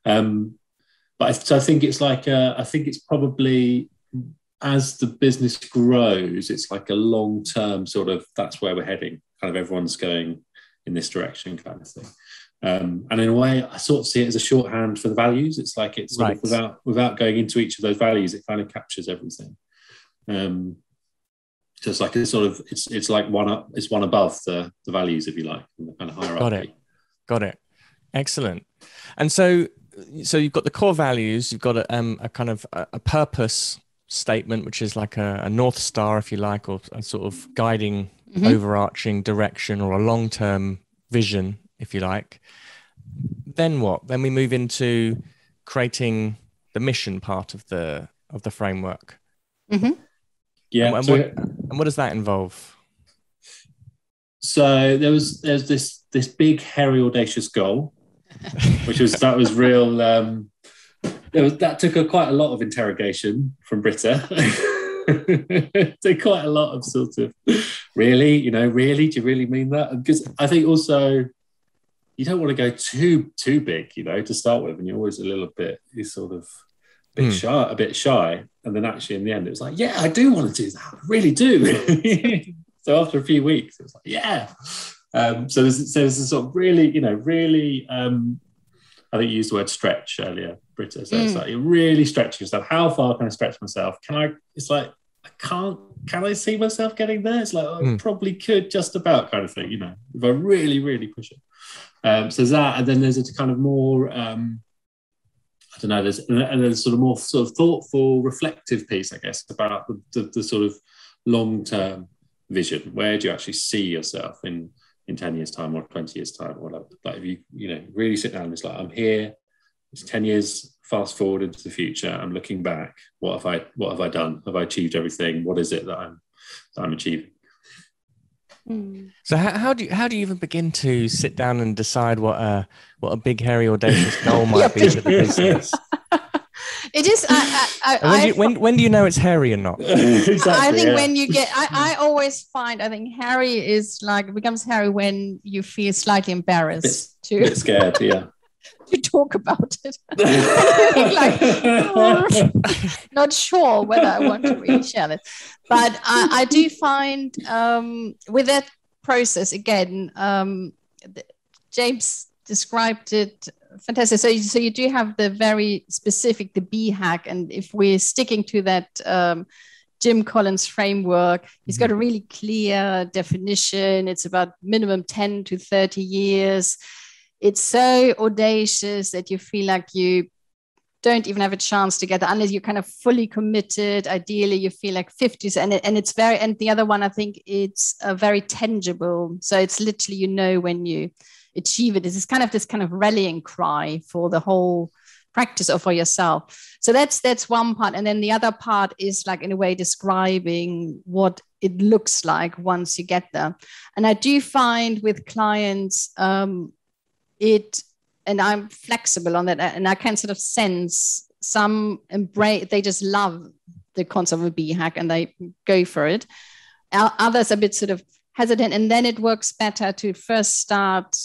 Um, but I, so I think it's like uh, I think it's probably as the business grows, it's like a long term sort of that's where we're heading. Kind of everyone's going in this direction, kind of thing. Um, and in a way, I sort of see it as a shorthand for the values. It's like it's right. without without going into each of those values, it kind of captures everything. Um, just like it's sort of it's it's like one up it's one above the the values if you like the kind of hierarchy. Got it, got it. Excellent. And so so you've got the core values. You've got a, um, a kind of a, a purpose statement, which is like a, a, north star, if you like, or a sort of guiding, mm-hmm. overarching direction, or a long term vision, if you like. Then what? Then we move into creating the mission part of the of the framework. Mm-hmm. Yeah. And, and, so, what, and what does that involve? So there was there's this this big hairy audacious goal, which was that was real. Um, was, that took a, quite a lot of interrogation from Britta. took quite a lot of sort of really, you know, really, do you really mean that? Because I think also you don't want to go too too big, you know, to start with, and you're always a little bit you sort of a bit mm. shy, a bit shy, and then actually in the end it was like, yeah, I do want to do that, I really do. so after a few weeks, it was like, yeah. Um, so there's, so there's a sort of really, you know, really. Um, I think you used the word stretch earlier, Britta. So mm. it's like you're really stretching yourself. How far can I stretch myself? Can I? It's like I can't. Can I see myself getting there? It's like I mm. probably could, just about, kind of thing. You know, if I really, really push it. Um, so there's that, and then there's a kind of more. Um, I don't know. There's and there's sort of more sort of thoughtful, reflective piece, I guess, about the, the, the sort of long term vision. Where do you actually see yourself in in 10 years time or 20 years time or whatever like if you you know really sit down and it's like i'm here it's 10 years fast forward into the future i'm looking back what have i what have i done have i achieved everything what is it that i'm that i'm achieving hmm. so how, how do you how do you even begin to sit down and decide what a what a big hairy audacious goal might be for the business it is. I, I, when, do you, when, when, do you know it's hairy or not? exactly, I think yeah. when you get, I, I always find, I think hairy is like becomes hairy when you feel slightly embarrassed to bit scared, yeah. To talk about it. like, oh, not sure whether I want to really share it, but I, I do find um, with that process again, um, James described it fantastic. So, so you do have the very specific, the BHAG. and if we're sticking to that um, Jim Collins framework, he's got a really clear definition. It's about minimum 10 to 30 years. It's so audacious that you feel like you don't even have a chance to get that unless you're kind of fully committed. Ideally, you feel like 50s, and, it, and it's very, and the other one, I think it's uh, very tangible. So it's literally, you know, when you, achieve it. It's kind of this kind of rallying cry for the whole practice or for yourself. So that's that's one part, and then the other part is like in a way describing what it looks like once you get there. And I do find with clients, um, it, and I'm flexible on that, and I can sort of sense some embrace. They just love the concept of a BHAG and they go for it. Others a bit sort of hesitant and then it works better to first start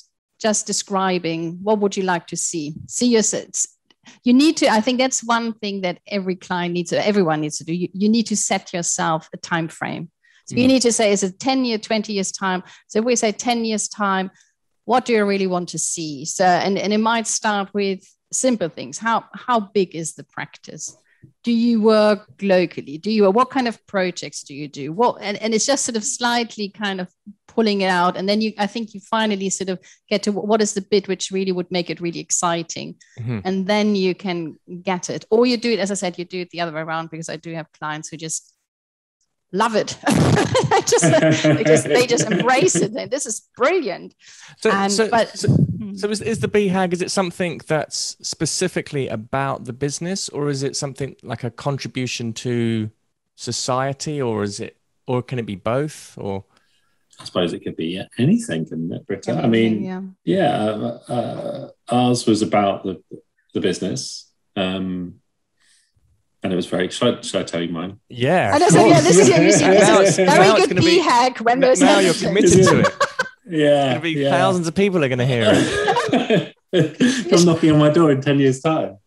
just describing what would you like to see. See yourself you need to i think that's one thing that every client needs to everyone needs to do. You, you need to set yourself a time frame. So you mm-hmm. need to say is it 10 year 20 years time? So if we say 10 years time what do you really want to see? So and, and it might start with simple things. How how big is the practice? Do you work locally? Do you what kind of projects do you do? What and, and it's just sort of slightly kind of pulling it out. And then you i think you finally sort of get to what is the bit which really would make it really exciting. Mm-hmm. and then you can get it. Or you do it as i said you do it the other way around because i do have clients who just love it. They, just, they, just, they just embrace it. And this is brilliant. So, and, so, but so, so is, is the BHAG is it something that's specifically about the business or is it something like a contribution to society or is it or can it be both or? I suppose it could be anything, can it, Britta? Anything, I mean, yeah, yeah uh, uh, ours was about the the business, um, and it was very. Should I, should I tell you mine? Yeah, And I know, so, yeah. This is, yeah, this is very good BHAG when there's now you're committed to it. yeah, It's be yeah. thousands of people are going to hear it. Come knocking on my door in ten years' time.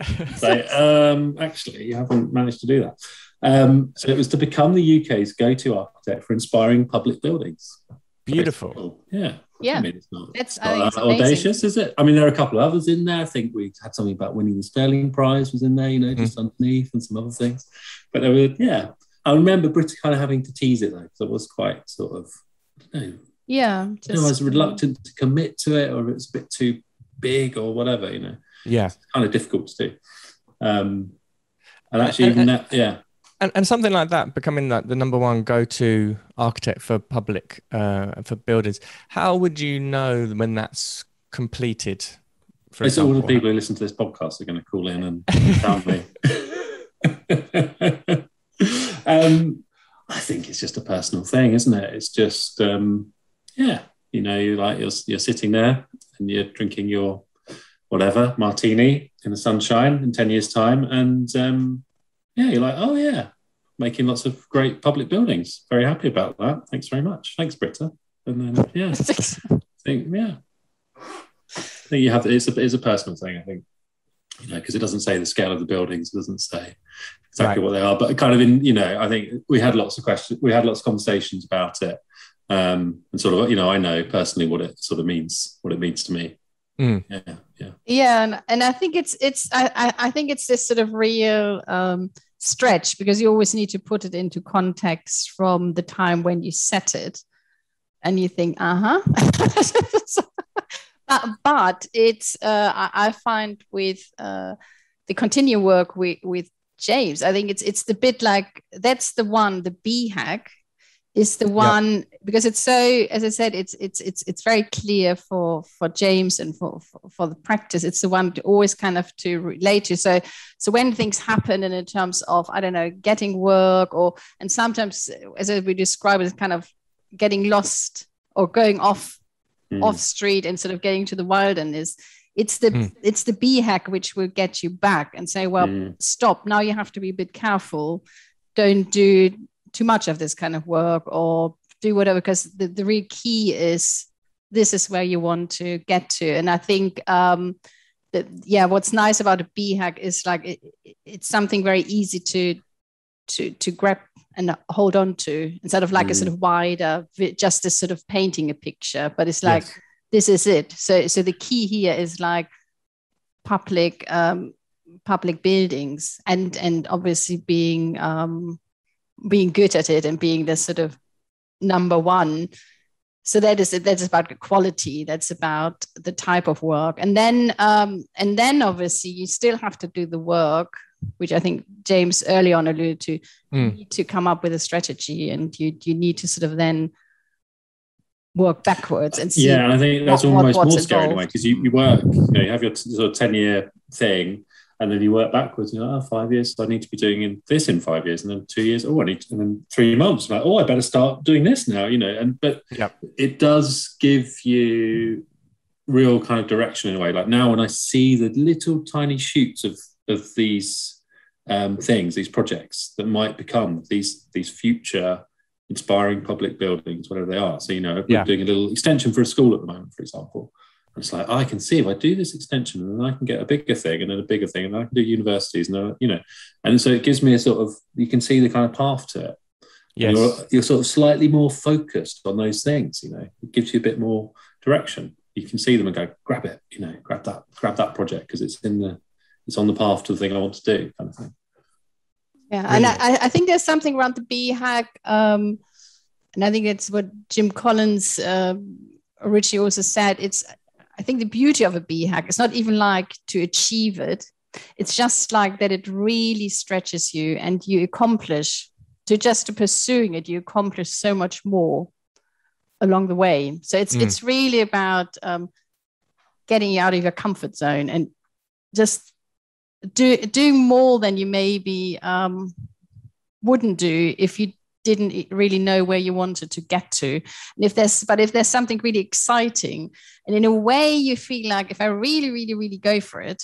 So, um, actually, you haven't managed to do that. Um, so it was to become the UK's go-to architect for inspiring public buildings. Beautiful. Yeah. Yeah. I mean, it's not, it's, not audacious, is it? I mean, there are a couple of others in there. I think we had something about winning the Stirling Prize was in there, you know, just mm. underneath and some other things. But there were, yeah. I remember Britta kind of having to tease it though, because it was quite sort of, I know. Yeah. Just, I was reluctant to commit to it or it's a bit too big or whatever, you know. Yeah. It's kind of difficult to do. Um, and actually, even that, yeah and, and something like that becoming like the number one go-to architect for public uh, for buildings how would you know when that's completed for it's all the people who listen to this podcast are going to call in and tell me. Um, i think it's just a personal thing isn't it? It's just um, yeah you know you like you're, you're sitting there and you're drinking your whatever martini in the sunshine in 10 years time and um, yeah, you're like, oh yeah, making lots of great public buildings. Very happy about that. Thanks very much. Thanks, Britta. And then yeah, I think yeah, I think you have it's a it's a personal thing. I think you know because it doesn't say the scale of the buildings, it doesn't say exactly right. what they are, but kind of in you know I think we had lots of questions, we had lots of conversations about it, um, and sort of you know I know personally what it sort of means, what it means to me. Mm. Yeah, yeah, yeah, and, and I think it's it's I I think it's this sort of real. Um, stretch because you always need to put it into context from the time when you set it and you think uh-huh. But, but it's uh, I, I, find with uh, the continue work with, with james i think it's it's the bit like that's the one the BHAG is the one yeah. because it's so as i said it's it's it's it's very clear for for james and for, for, for the practice it's the one to always kind of to relate to so so when things happen and in terms of i don't know getting work or and sometimes as we describe it kind of getting lost or going off mm. off street instead of getting to the wilderness it's the mm. it's the BHAG which will get you back and say well mm. stop now you have to be a bit careful don't do too much of this kind of work or do whatever because the, the real key is this is where you want to get to and i think um that yeah what's nice about a BHAG is like it, it's something very easy to to to grab and hold on to instead of like mm. a sort of wider just a sort of painting a picture but it's like yes. this is it so so the key here is like public um public buildings and and obviously being um being good at it and being the sort of number one. So that is that's about quality. That's about the type of work. And then um, and then obviously you still have to do the work which i think james early on alluded to. Mm. to come up with a strategy and you you need to sort of then work backwards and see yeah and i think that's what, almost more scary in a way because you, you work you know you have your sort of 10 year thing and then you work backwards. You know, oh, five years, so I need to be doing in this in five years, and then two years. Oh, I need, to, and then three months. Like, oh, I better start doing this now. You know, and but it does give you real kind of direction in a way. Like now, when I see the little tiny shoots of of these um, things, these projects that might become these these future inspiring public buildings, whatever they are. So, you know, Yeah. doing a little extension for a school at the moment, for example. And it's like, I can see if I do this extension and then I can get a bigger thing and then a bigger thing and I can do universities and, uh, you know, and so it gives me a sort of, you can see the kind of path to it. Yes. You're, you're sort of slightly more focused on those things, you know, it gives you a bit more direction. You can see them and go, grab it, you know, grab that, grab that project because it's in the, it's on the path to the thing I want to do, kind of thing. Yeah, and Brilliant. I, I think there's something around the BHAG, um, and I think it's what Jim Collins um originally also said. It's I think the beauty of a BHAG is not even like to achieve it; it's just like that it really stretches you, and you accomplish to just to pursuing it. You accomplish so much more along the way. So it's Mm. it's really about um, getting you out of your comfort zone and just do doing more than you maybe um, wouldn't do if you didn't really know where you wanted to get to. And if there's but if there's something really exciting and in a way you feel like if i really really really go for it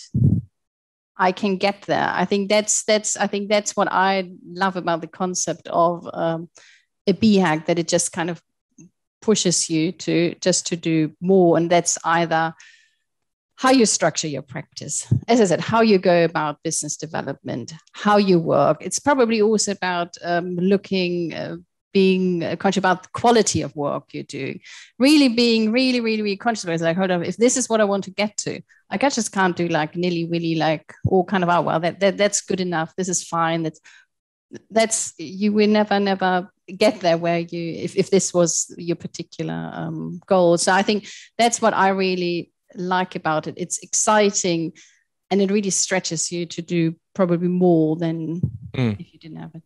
i can get there. I think that's that's i think that's what i love about the concept of um, a BHAG that it just kind of pushes you to just to do more. And that's either how you structure your practice. As I said, how you go about business development, how you work. It's probably also about um, looking, uh, being uh, conscious about the quality of work you're doing. Really being really, really, really conscious about it. Like, hold on, if this is what I want to get to, I just can't do like nilly willy, like all kind of, oh, well, that, that that's good enough. This is fine. That's that's you will never, never get there where you if, if this was your particular um, goal. So I think that's what I really like about it. It's exciting and it really stretches you to do probably more than Mm. if you didn't have it.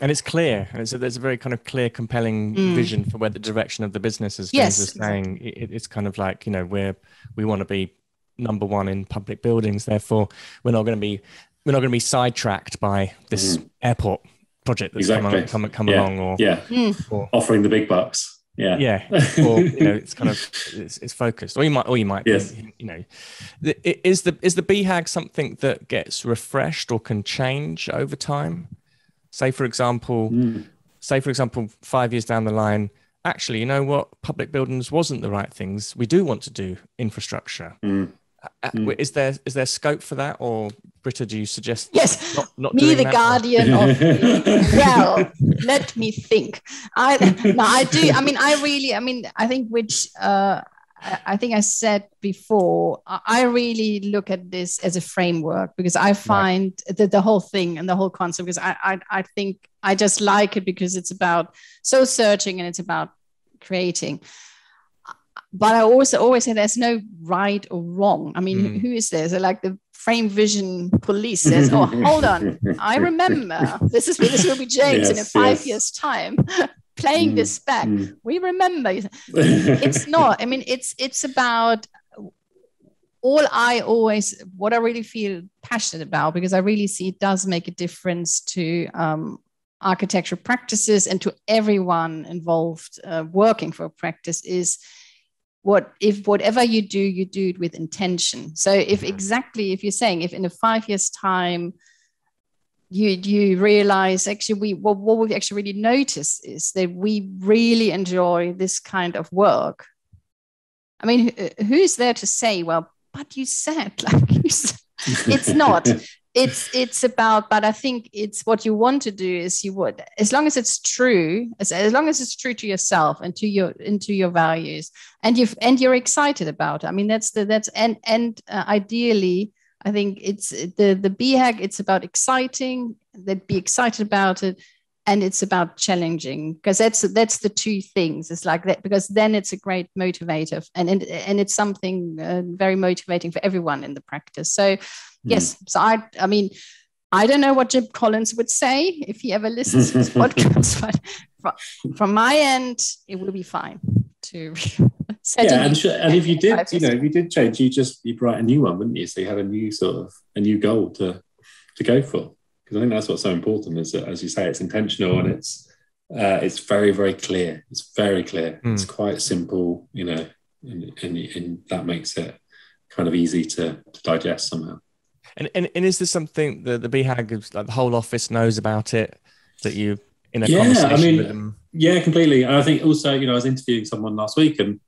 and it's clear. And so there's a very kind of clear, compelling Mm. vision for where the direction of the business is. Yes, James was saying it, it's kind of like you know we're we want to be number one in public buildings. Therefore, we're not going to be we're not going to be sidetracked by this airport project that's Exactly. come, come, come Yeah. along, or, Yeah. Mm. or Offering the big bucks. Yeah. yeah, or you know, it's kind of it's, it's focused, or you might, or you might, Yes. be, you know, the, is the is the BHAG something that gets refreshed or can change over time? Say, for example, Mm. say for example, five years down the line, actually, you know what, public buildings wasn't the right things. We do want to do infrastructure. Mm. Mm. Is there is there scope for that, or Britta, do you suggest Yes, not not me, doing the that, or- guardian of. well, let me think. I no, I do. I mean, I really. I mean, I think which. Uh, I I think I said before, I I really look at this as a framework because I find the, the whole thing and the whole concept because I, I I think I just like it because it's about so searching and it's about creating. But I also always say there's no right or wrong. I mean, Mm. who is there? So like the frame vision police says, "Oh, hold on, I remember this is this will be James in a five yes. years time playing Mm, this back. Mm. We remember." It's not. I mean, it's it's about all I always what I really feel passionate about because I really see it does make a difference to um, architectural practices and to everyone involved uh, working for a practice is what if whatever you do you do it with intention. So if mm-hmm. exactly if you're saying if in a five years time you you realize actually we what, what we actually really notice is that we really enjoy this kind of work. I mean who's there to say well but you said like you said, it's not it's it's about but i think it's what you want to do is you would as long as it's true as, as long as it's true to yourself and to your into your values and you've and you're excited about it. I mean that's the that's and and uh, ideally i think it's the the BHAG it's about exciting that be excited about it and it's about challenging because that's that's the two things it's like that because then it's a great motivator and and, and it's something uh, very motivating for everyone in the practice so yes so i i mean i don't know what jim collins would say if he ever listens to this podcast but from, from my end it will be fine to yeah, and, sh- and if you did, you know, if you did change, you just you'd write a new one, wouldn't you? So you had a new sort of a new goal to to go for. Because I think that's what's so important is that, as you say, it's intentional and it's uh, it's very very clear. It's very clear. Mm. It's quite simple, you know, and, and, and that makes it kind of easy to, to digest somehow. And, and and is this something that the BHAG, like the whole office knows about it? That you in a conversation? Yeah, I mean, with them? Yeah, completely. And I think also, you know, I was interviewing someone last week and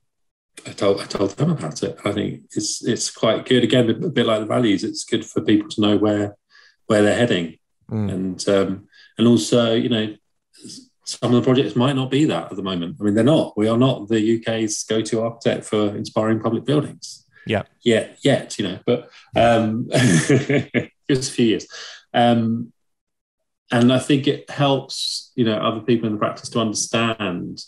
I told I told them about it. I think it's it's quite good. Again, a bit like the values, it's good for people to know where where they're heading, mm. and um, and also, you know, some of the projects might not be that at the moment. I mean, they're not. We are not the UK's go-to architect for inspiring public buildings. Yeah. Yet, yet, you know, but um, just a few years. Um, and I think it helps, you know, other people in the practice to understand.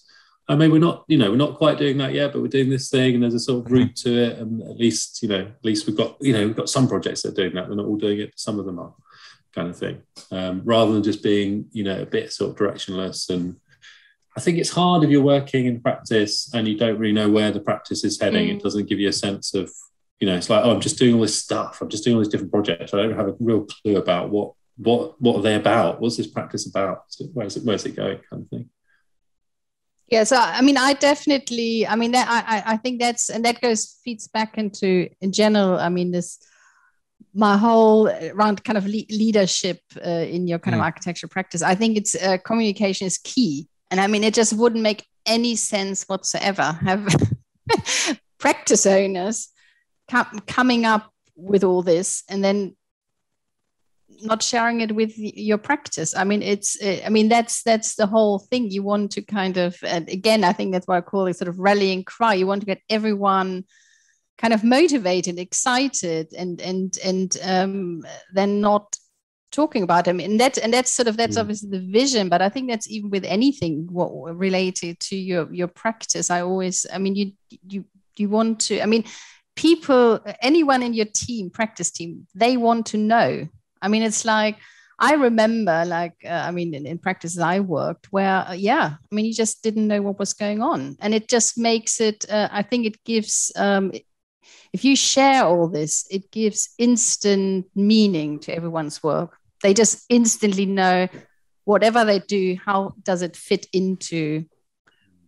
I mean, we're not, you know, we're not quite doing that yet, but we're doing this thing, and there's a sort of route to it, and at least, you know, at least we've got, you know, we've got some projects that are doing that. We're not all doing it, some of them are, kind of thing. Um, rather than just being, you know, a bit sort of directionless. And I think it's hard if you're working in practice and you don't really know where the practice is heading. Mm. It doesn't give you a sense of, you know, it's like, oh, I'm just doing all this stuff. I'm just doing all these different projects. I don't have a real clue about what what what are they about? What's this practice about? Where's it where's it going? Kind of thing. Yeah, so I mean, I definitely, I mean, that, I I think that's and that goes feeds back into in general. I mean, this my whole around kind of le- leadership uh, in your kind mm. of architecture practice. I think it's uh, communication is key, and I mean, it just wouldn't make any sense whatsoever have practice owners com- coming up with all this and then not sharing it with your practice i mean it's i mean that's that's the whole thing you want to kind of and again i think that's why i call it sort of rallying cry you want to get everyone kind of motivated excited and and and um, then not talking about them and that and that's sort of that's mm. obviously the vision but i think that's even with anything what related to your your practice i always i mean you you you want to i mean people anyone in your team practice team they want to know I mean, it's like I remember, like, uh, I mean, in, in practices I worked where, uh, yeah, I mean, you just didn't know what was going on. And it just makes it, uh, I think it gives, um, if you share all this, it gives instant meaning to everyone's work. They just instantly know whatever they do, how does it fit into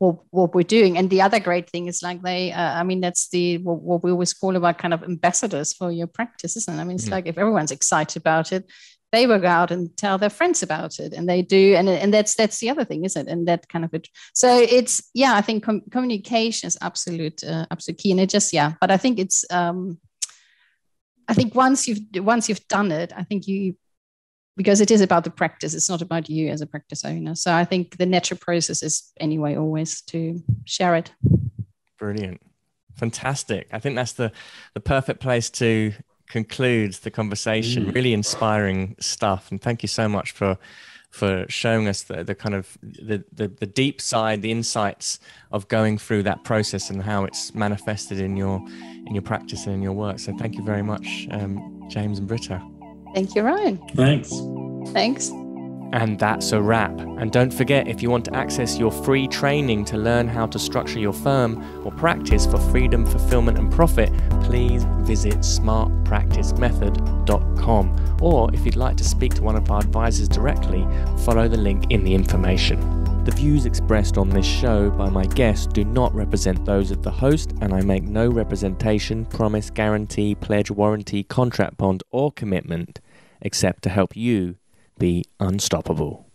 what, what we're doing. And the other great thing is like they, uh, I mean, that's the what, what, we always call about kind of ambassadors for your practice, isn't it? I mean, it's mm like if everyone's excited about it, they will go out and tell their friends about it, and they do, and and that's that's the other thing, isn't it? And that kind of it. So it's yeah, I think com- communication is absolute uh, absolute key, and it just yeah, but I think it's. um I think once you've once you've done it, I think you because it is about the practice it's not about you as a practice owner so i think the natural process is anyway always to share it brilliant fantastic i think that's the the perfect place to conclude the conversation mm. really inspiring stuff and thank you so much for for showing us the, the kind of the, the, the deep side the insights of going through that process and how it's manifested in your in your practice and in your work so thank you very much um, james and britta Thank you, Ryan. Thanks. Thanks. And that's a wrap. And don't forget if you want to access your free training to learn how to structure your firm or practice for freedom, fulfillment, and profit, please visit smartpracticemethod.com. Or if you'd like to speak to one of our advisors directly, follow the link in the information. The views expressed on this show by my guests do not represent those of the host, and I make no representation, promise, guarantee, pledge, warranty, contract bond, or commitment except to help you be unstoppable.